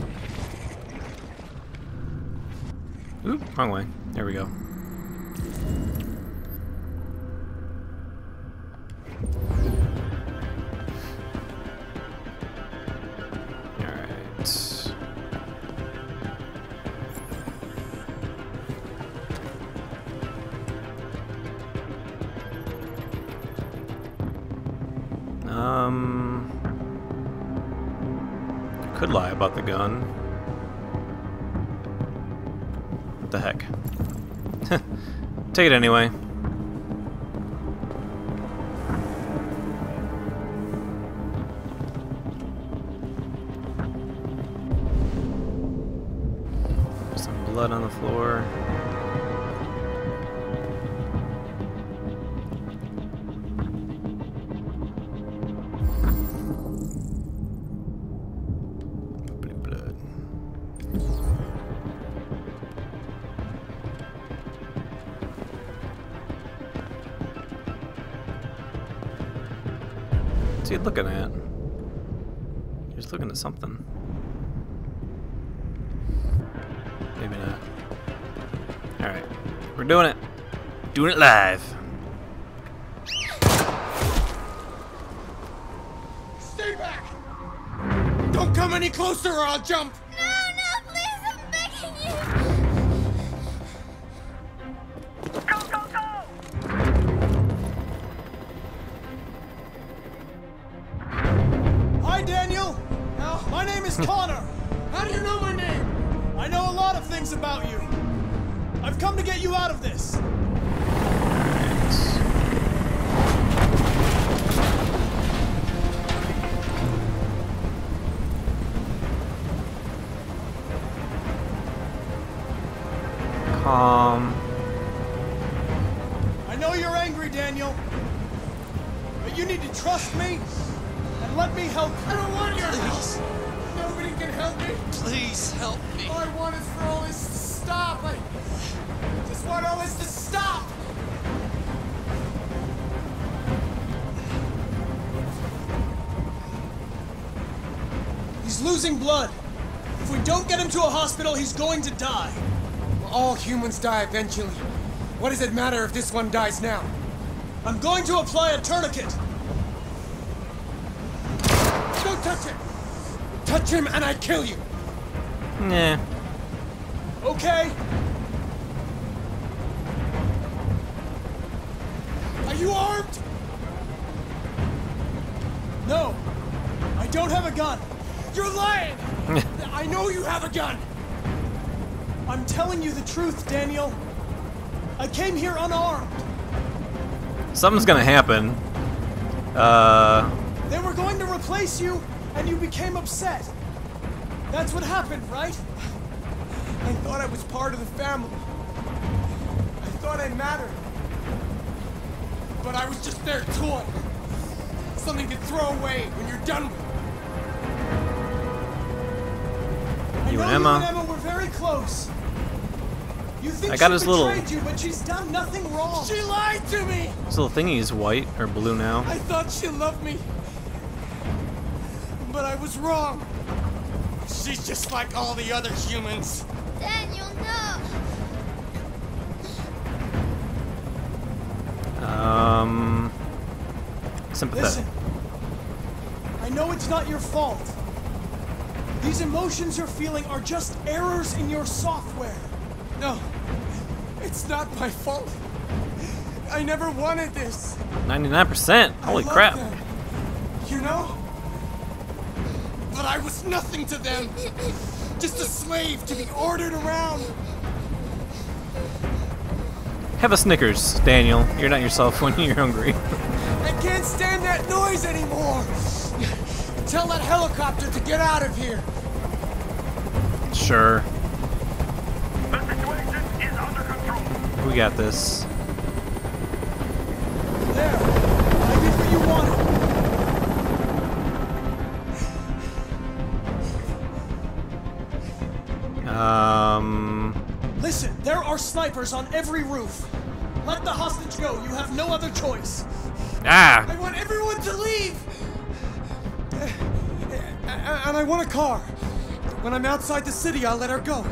[SPEAKER 1] Oop, wrong way. There we go. Gun. What the heck? Take it anyway. Some blood on the floor. Looking at? He's looking at something. Maybe not. Alright. We're doing it. Doing it live.
[SPEAKER 6] Stay back! Don't come any closer or I'll jump!
[SPEAKER 4] Losing blood. If we don't get him to a hospital, he's going to die.
[SPEAKER 6] All humans die eventually. What does it matter if this one dies now?
[SPEAKER 4] I'm going to apply a tourniquet.
[SPEAKER 6] Don't touch him! Touch him and I kill you!
[SPEAKER 1] Nah.
[SPEAKER 4] Okay. Truth, Daniel. I came here unarmed.
[SPEAKER 1] Something's gonna happen. Uh.
[SPEAKER 4] They were going to replace you, and you became upset. That's what happened, right?
[SPEAKER 6] I thought I was part of the family. I thought I mattered. But I was just their toy. Something to throw away when you're done with.
[SPEAKER 4] I
[SPEAKER 1] You
[SPEAKER 4] know
[SPEAKER 1] and Emma.
[SPEAKER 4] you and Emma were very close. You think
[SPEAKER 1] I got his little-
[SPEAKER 4] you, but she's done nothing wrong.
[SPEAKER 6] She lied to me!
[SPEAKER 1] This little thingy is white or blue now.
[SPEAKER 6] I thought she loved me. But I was wrong. She's just like all the other humans.
[SPEAKER 12] Daniel, no.
[SPEAKER 1] Um. Sympathetic.
[SPEAKER 4] Listen. I know it's not your fault. These emotions you're feeling are just errors in your software.
[SPEAKER 6] It's not my fault. I never wanted this.
[SPEAKER 1] 99%. Holy crap.
[SPEAKER 6] them, You know? But I was nothing to them. Just a slave to be ordered around.
[SPEAKER 1] Have a Snickers, Daniel. You're not yourself when you're hungry.
[SPEAKER 6] I can't stand that noise anymore. Tell that helicopter to get out of here.
[SPEAKER 1] sure.
[SPEAKER 10] The situation is under control.
[SPEAKER 1] We got this.
[SPEAKER 4] There. I did what you wanted.
[SPEAKER 1] Um.
[SPEAKER 4] Listen, there are snipers on every roof. Let the hostage go. You have no other choice.
[SPEAKER 1] Ah!
[SPEAKER 6] I want everyone to leave. And I want a car. When I'm outside the city, I'll let her go.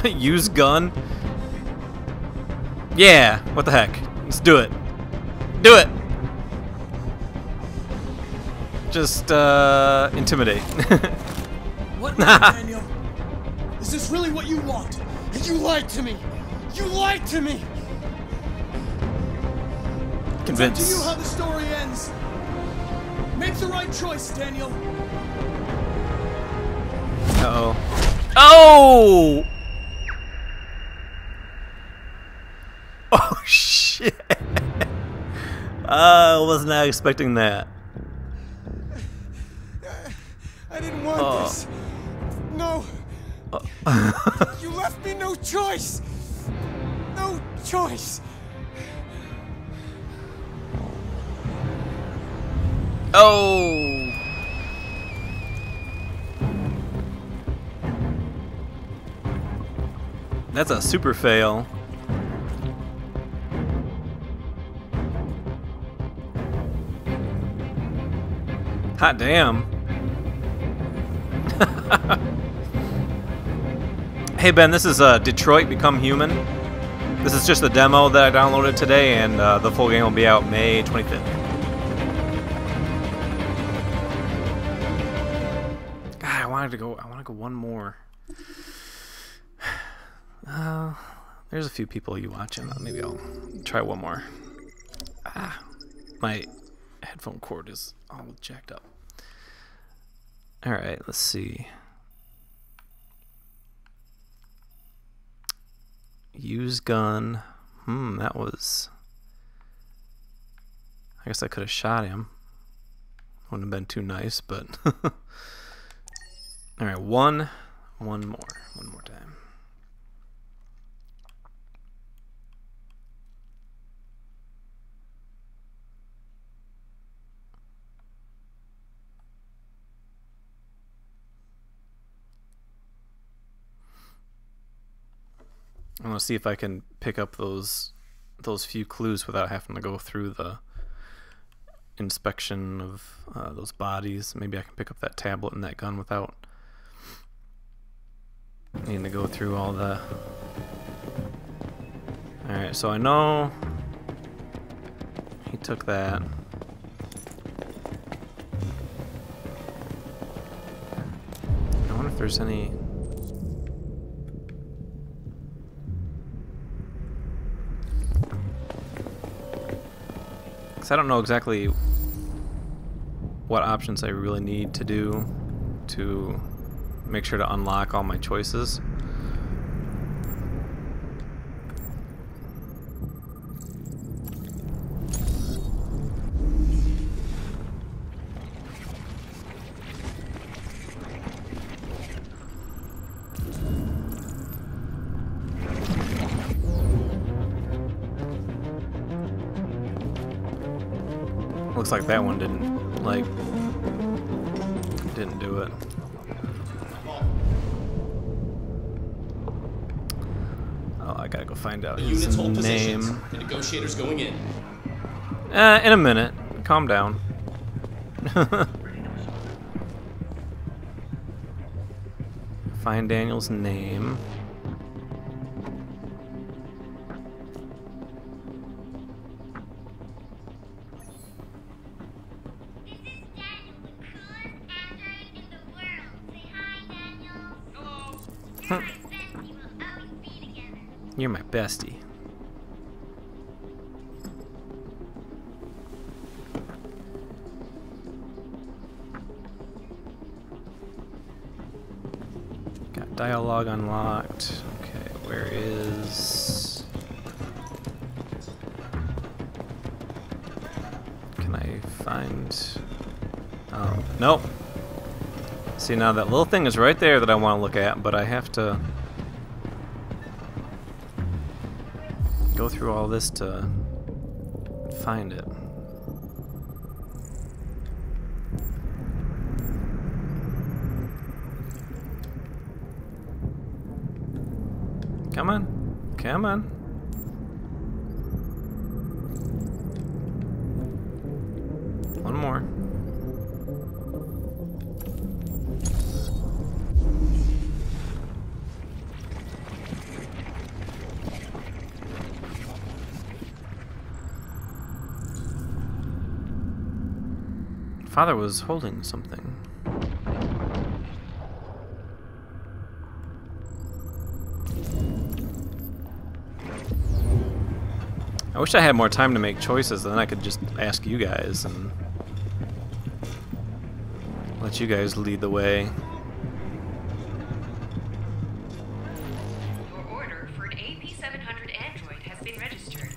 [SPEAKER 1] Use gun? Yeah, what the heck? Let's do it. Do it! Just, uh, intimidate.
[SPEAKER 4] What Daniel? Is this really what you want?
[SPEAKER 6] You lied to me. You lied to me.
[SPEAKER 4] It's up to you
[SPEAKER 1] Convince.
[SPEAKER 4] how the story ends. Make the right choice, Daniel.
[SPEAKER 1] Uh. Oh! Oh shit! I was not expecting that.
[SPEAKER 6] I didn't want
[SPEAKER 1] Oh.
[SPEAKER 6] this. No. you left me no choice. No choice.
[SPEAKER 1] Oh! That's a super fail. Hot damn. hey Ben, this is uh, Detroit Become Human. This is just the demo that I downloaded today, and uh, the full game will be out May 25th. God, I wanted to go. I want to go one more. Uh, there's a few people you watching. Maybe I'll try one more. Ah, my headphone cord is all jacked up. All right, let's see. Use gun. Hmm, that was. I guess I could have shot him. Wouldn't have been too nice, but. All right, one, one more, one more time. I want to see if I can pick up those those few clues without having to go through the inspection of uh, those bodies. Maybe I can pick up that tablet and that gun without needing to go through all the. All right, so I know he took that. I wonder if there's any. Because I don't know exactly what options I really need to do to make sure to unlock all my choices. Looks like that one didn't, like, didn't do it. Oh, I gotta go find out his
[SPEAKER 3] Units hold
[SPEAKER 1] name.
[SPEAKER 3] The negotiators going in.
[SPEAKER 1] Uh, in a minute. Calm down. Find Daniel's name. Bestie. Got dialogue unlocked. Okay, where is... Can I find... Oh, nope. See, now that little thing is right there that I want to look at, but I have to through all this to find it. Come on. Come on. Father was holding something. I wish I had more time to make choices, then I could just ask you guys and let you guys lead the way.
[SPEAKER 5] Your order for an AP700 android has been registered.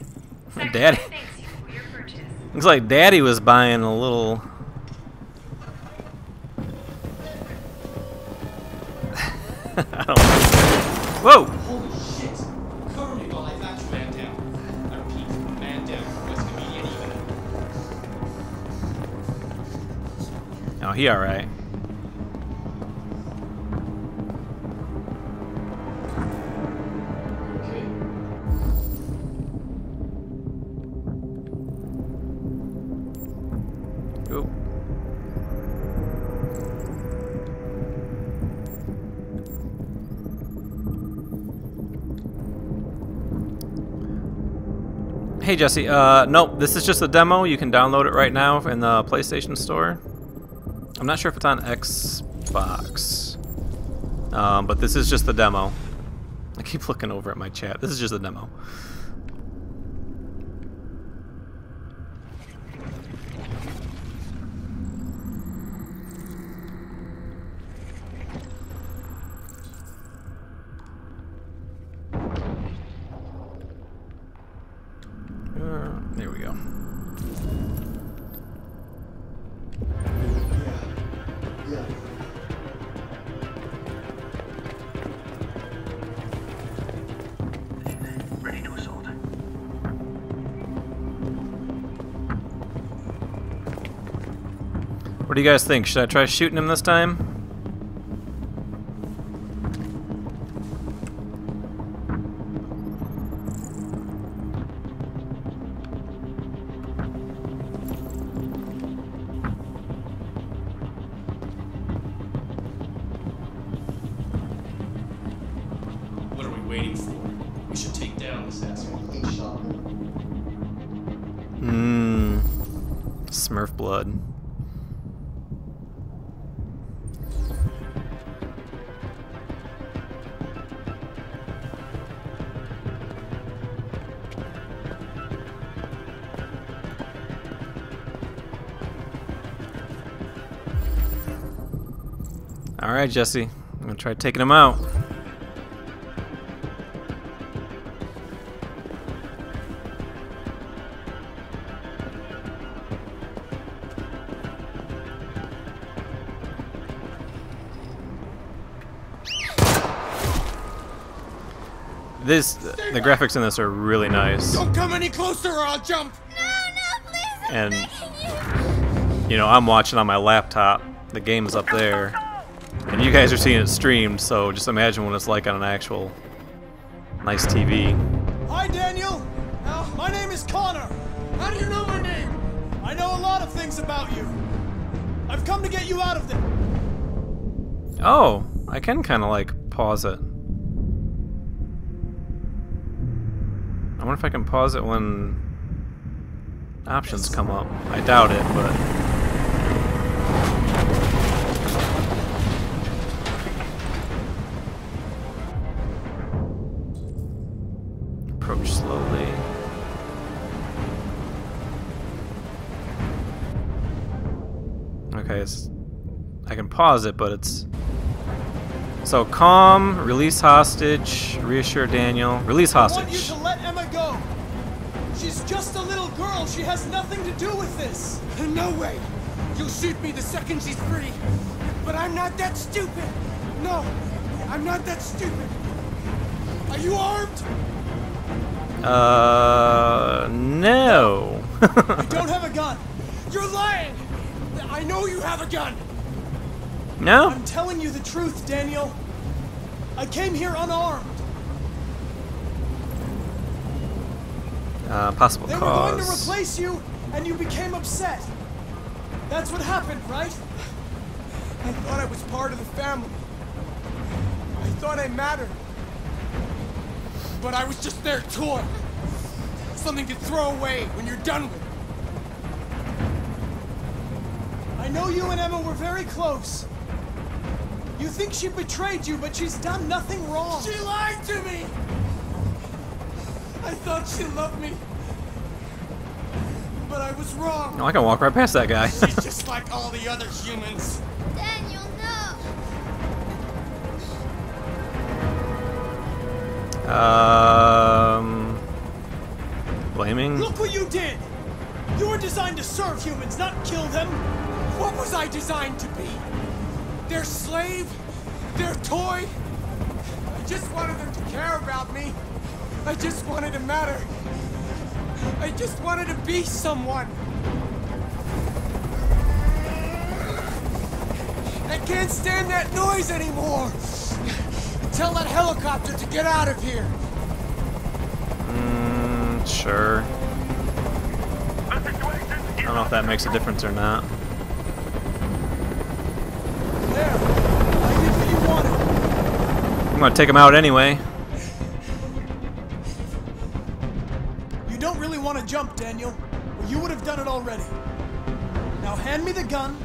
[SPEAKER 1] Daddy.
[SPEAKER 5] Thanks you for your purchase.
[SPEAKER 1] Looks like Daddy was buying a little. be alright. Hey Jesse, uh, nope, this is just a demo. You can download it right now in the PlayStation Store. I'm not sure if it's on Xbox. Um, but this is just the demo. I keep looking over at my chat. This is just a demo. Guys think? Should I try shooting him this time? Alright, Jesse. I'm gonna try taking him out. This, the graphics in this are really nice.
[SPEAKER 6] Don't come any closer or I'll jump!
[SPEAKER 1] and you know I'm watching on my laptop. The game's up there, and you guys are seeing it streamed. So just imagine what it's like on an actual nice TV.
[SPEAKER 4] Hi, Daniel. Uh, my name is Connor. How do you know my name? I know a lot of things about you. I've come to get you out of there.
[SPEAKER 1] Oh, I can kind of like pause it. I wonder if I can pause it when options come up. I doubt it, but. Pause it, but it's so calm, release hostage, reassure Daniel, release
[SPEAKER 4] I want you
[SPEAKER 1] hostage.
[SPEAKER 4] to let Emma go. She's just a little girl. She has nothing to do with this.
[SPEAKER 6] No way! You'll shoot me the second she's free. But I'm not that stupid! No, I'm not that stupid. Are you armed?
[SPEAKER 1] Uh, no.
[SPEAKER 4] I don't have a gun.
[SPEAKER 6] You're lying! I know you have a gun!
[SPEAKER 1] No?
[SPEAKER 4] I'm telling you the truth, Daniel. I came here unarmed.
[SPEAKER 1] Uh, possible
[SPEAKER 4] They were going to replace you, and you became upset. That's what happened, right?
[SPEAKER 6] I thought I was part of the family. I thought I mattered. But I was just their toy. Something to throw away when you're done with it.
[SPEAKER 4] I know you and Emma were very close. You think she betrayed you, but she's done nothing wrong.
[SPEAKER 6] She lied to me! I thought she loved me. But I was wrong.
[SPEAKER 1] No, I can walk right past that guy.
[SPEAKER 6] She's just like all the other humans.
[SPEAKER 12] Daniel, no.
[SPEAKER 1] um, blaming.
[SPEAKER 4] Look what you did! You were designed to serve humans, not kill them.
[SPEAKER 6] What was I designed to be? Their slave? Their toy? I just wanted them to care about me. I just wanted to matter. I just wanted to be someone. I can't stand that noise anymore. Tell that helicopter to get out of here.
[SPEAKER 1] Mm, sure. I don't know if that makes a difference or not.
[SPEAKER 4] There. I did what you wanted.
[SPEAKER 1] I'm gonna take him out anyway.
[SPEAKER 4] You don't really want to jump, Daniel, or you would have done it already. Now hand me the gun,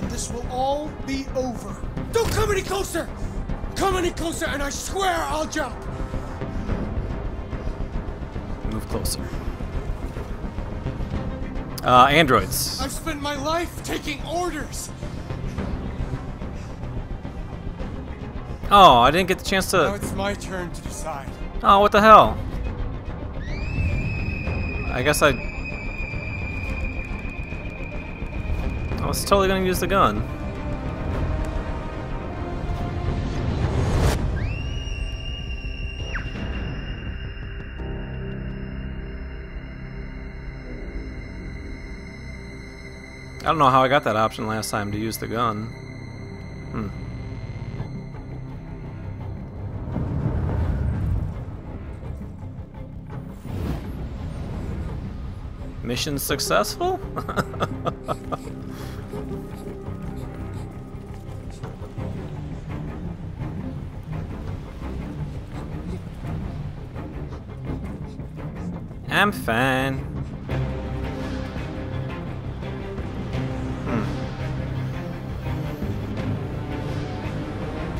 [SPEAKER 4] and this will all be over.
[SPEAKER 6] Don't come any closer! Come any closer, and I swear I'll jump!
[SPEAKER 1] Move closer. Uh, androids.
[SPEAKER 6] I've spent my life taking orders.
[SPEAKER 1] Oh, I didn't get the chance
[SPEAKER 6] Now
[SPEAKER 1] to.
[SPEAKER 6] it's my turn to decide.
[SPEAKER 1] Oh, what the hell? I guess I. I was totally gonna use the gun. I don't know how I got that option last time to use the gun. Hmm. Mission successful? I'm fine.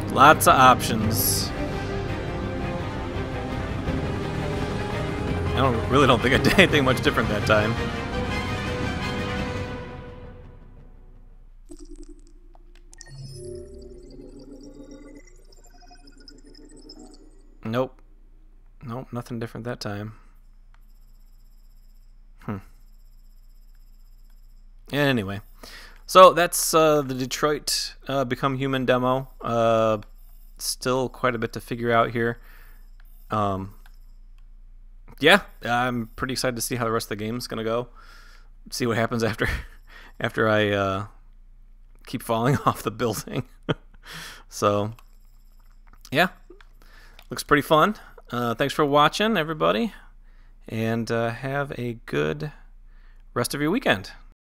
[SPEAKER 1] Hmm. Lots of options. Really don't think I did anything much different that time. Nope. Nope, nothing different that time. Hmm. Anyway, so that's uh, the Detroit uh, Become Human demo. Uh, still quite a bit to figure out here. Um, yeah, I'm pretty excited to see how the rest of the game's gonna go. See what happens after after I uh, keep falling off the building. so, yeah, looks pretty fun. Uh, thanks for watching, everybody, and uh, have a good rest of your weekend.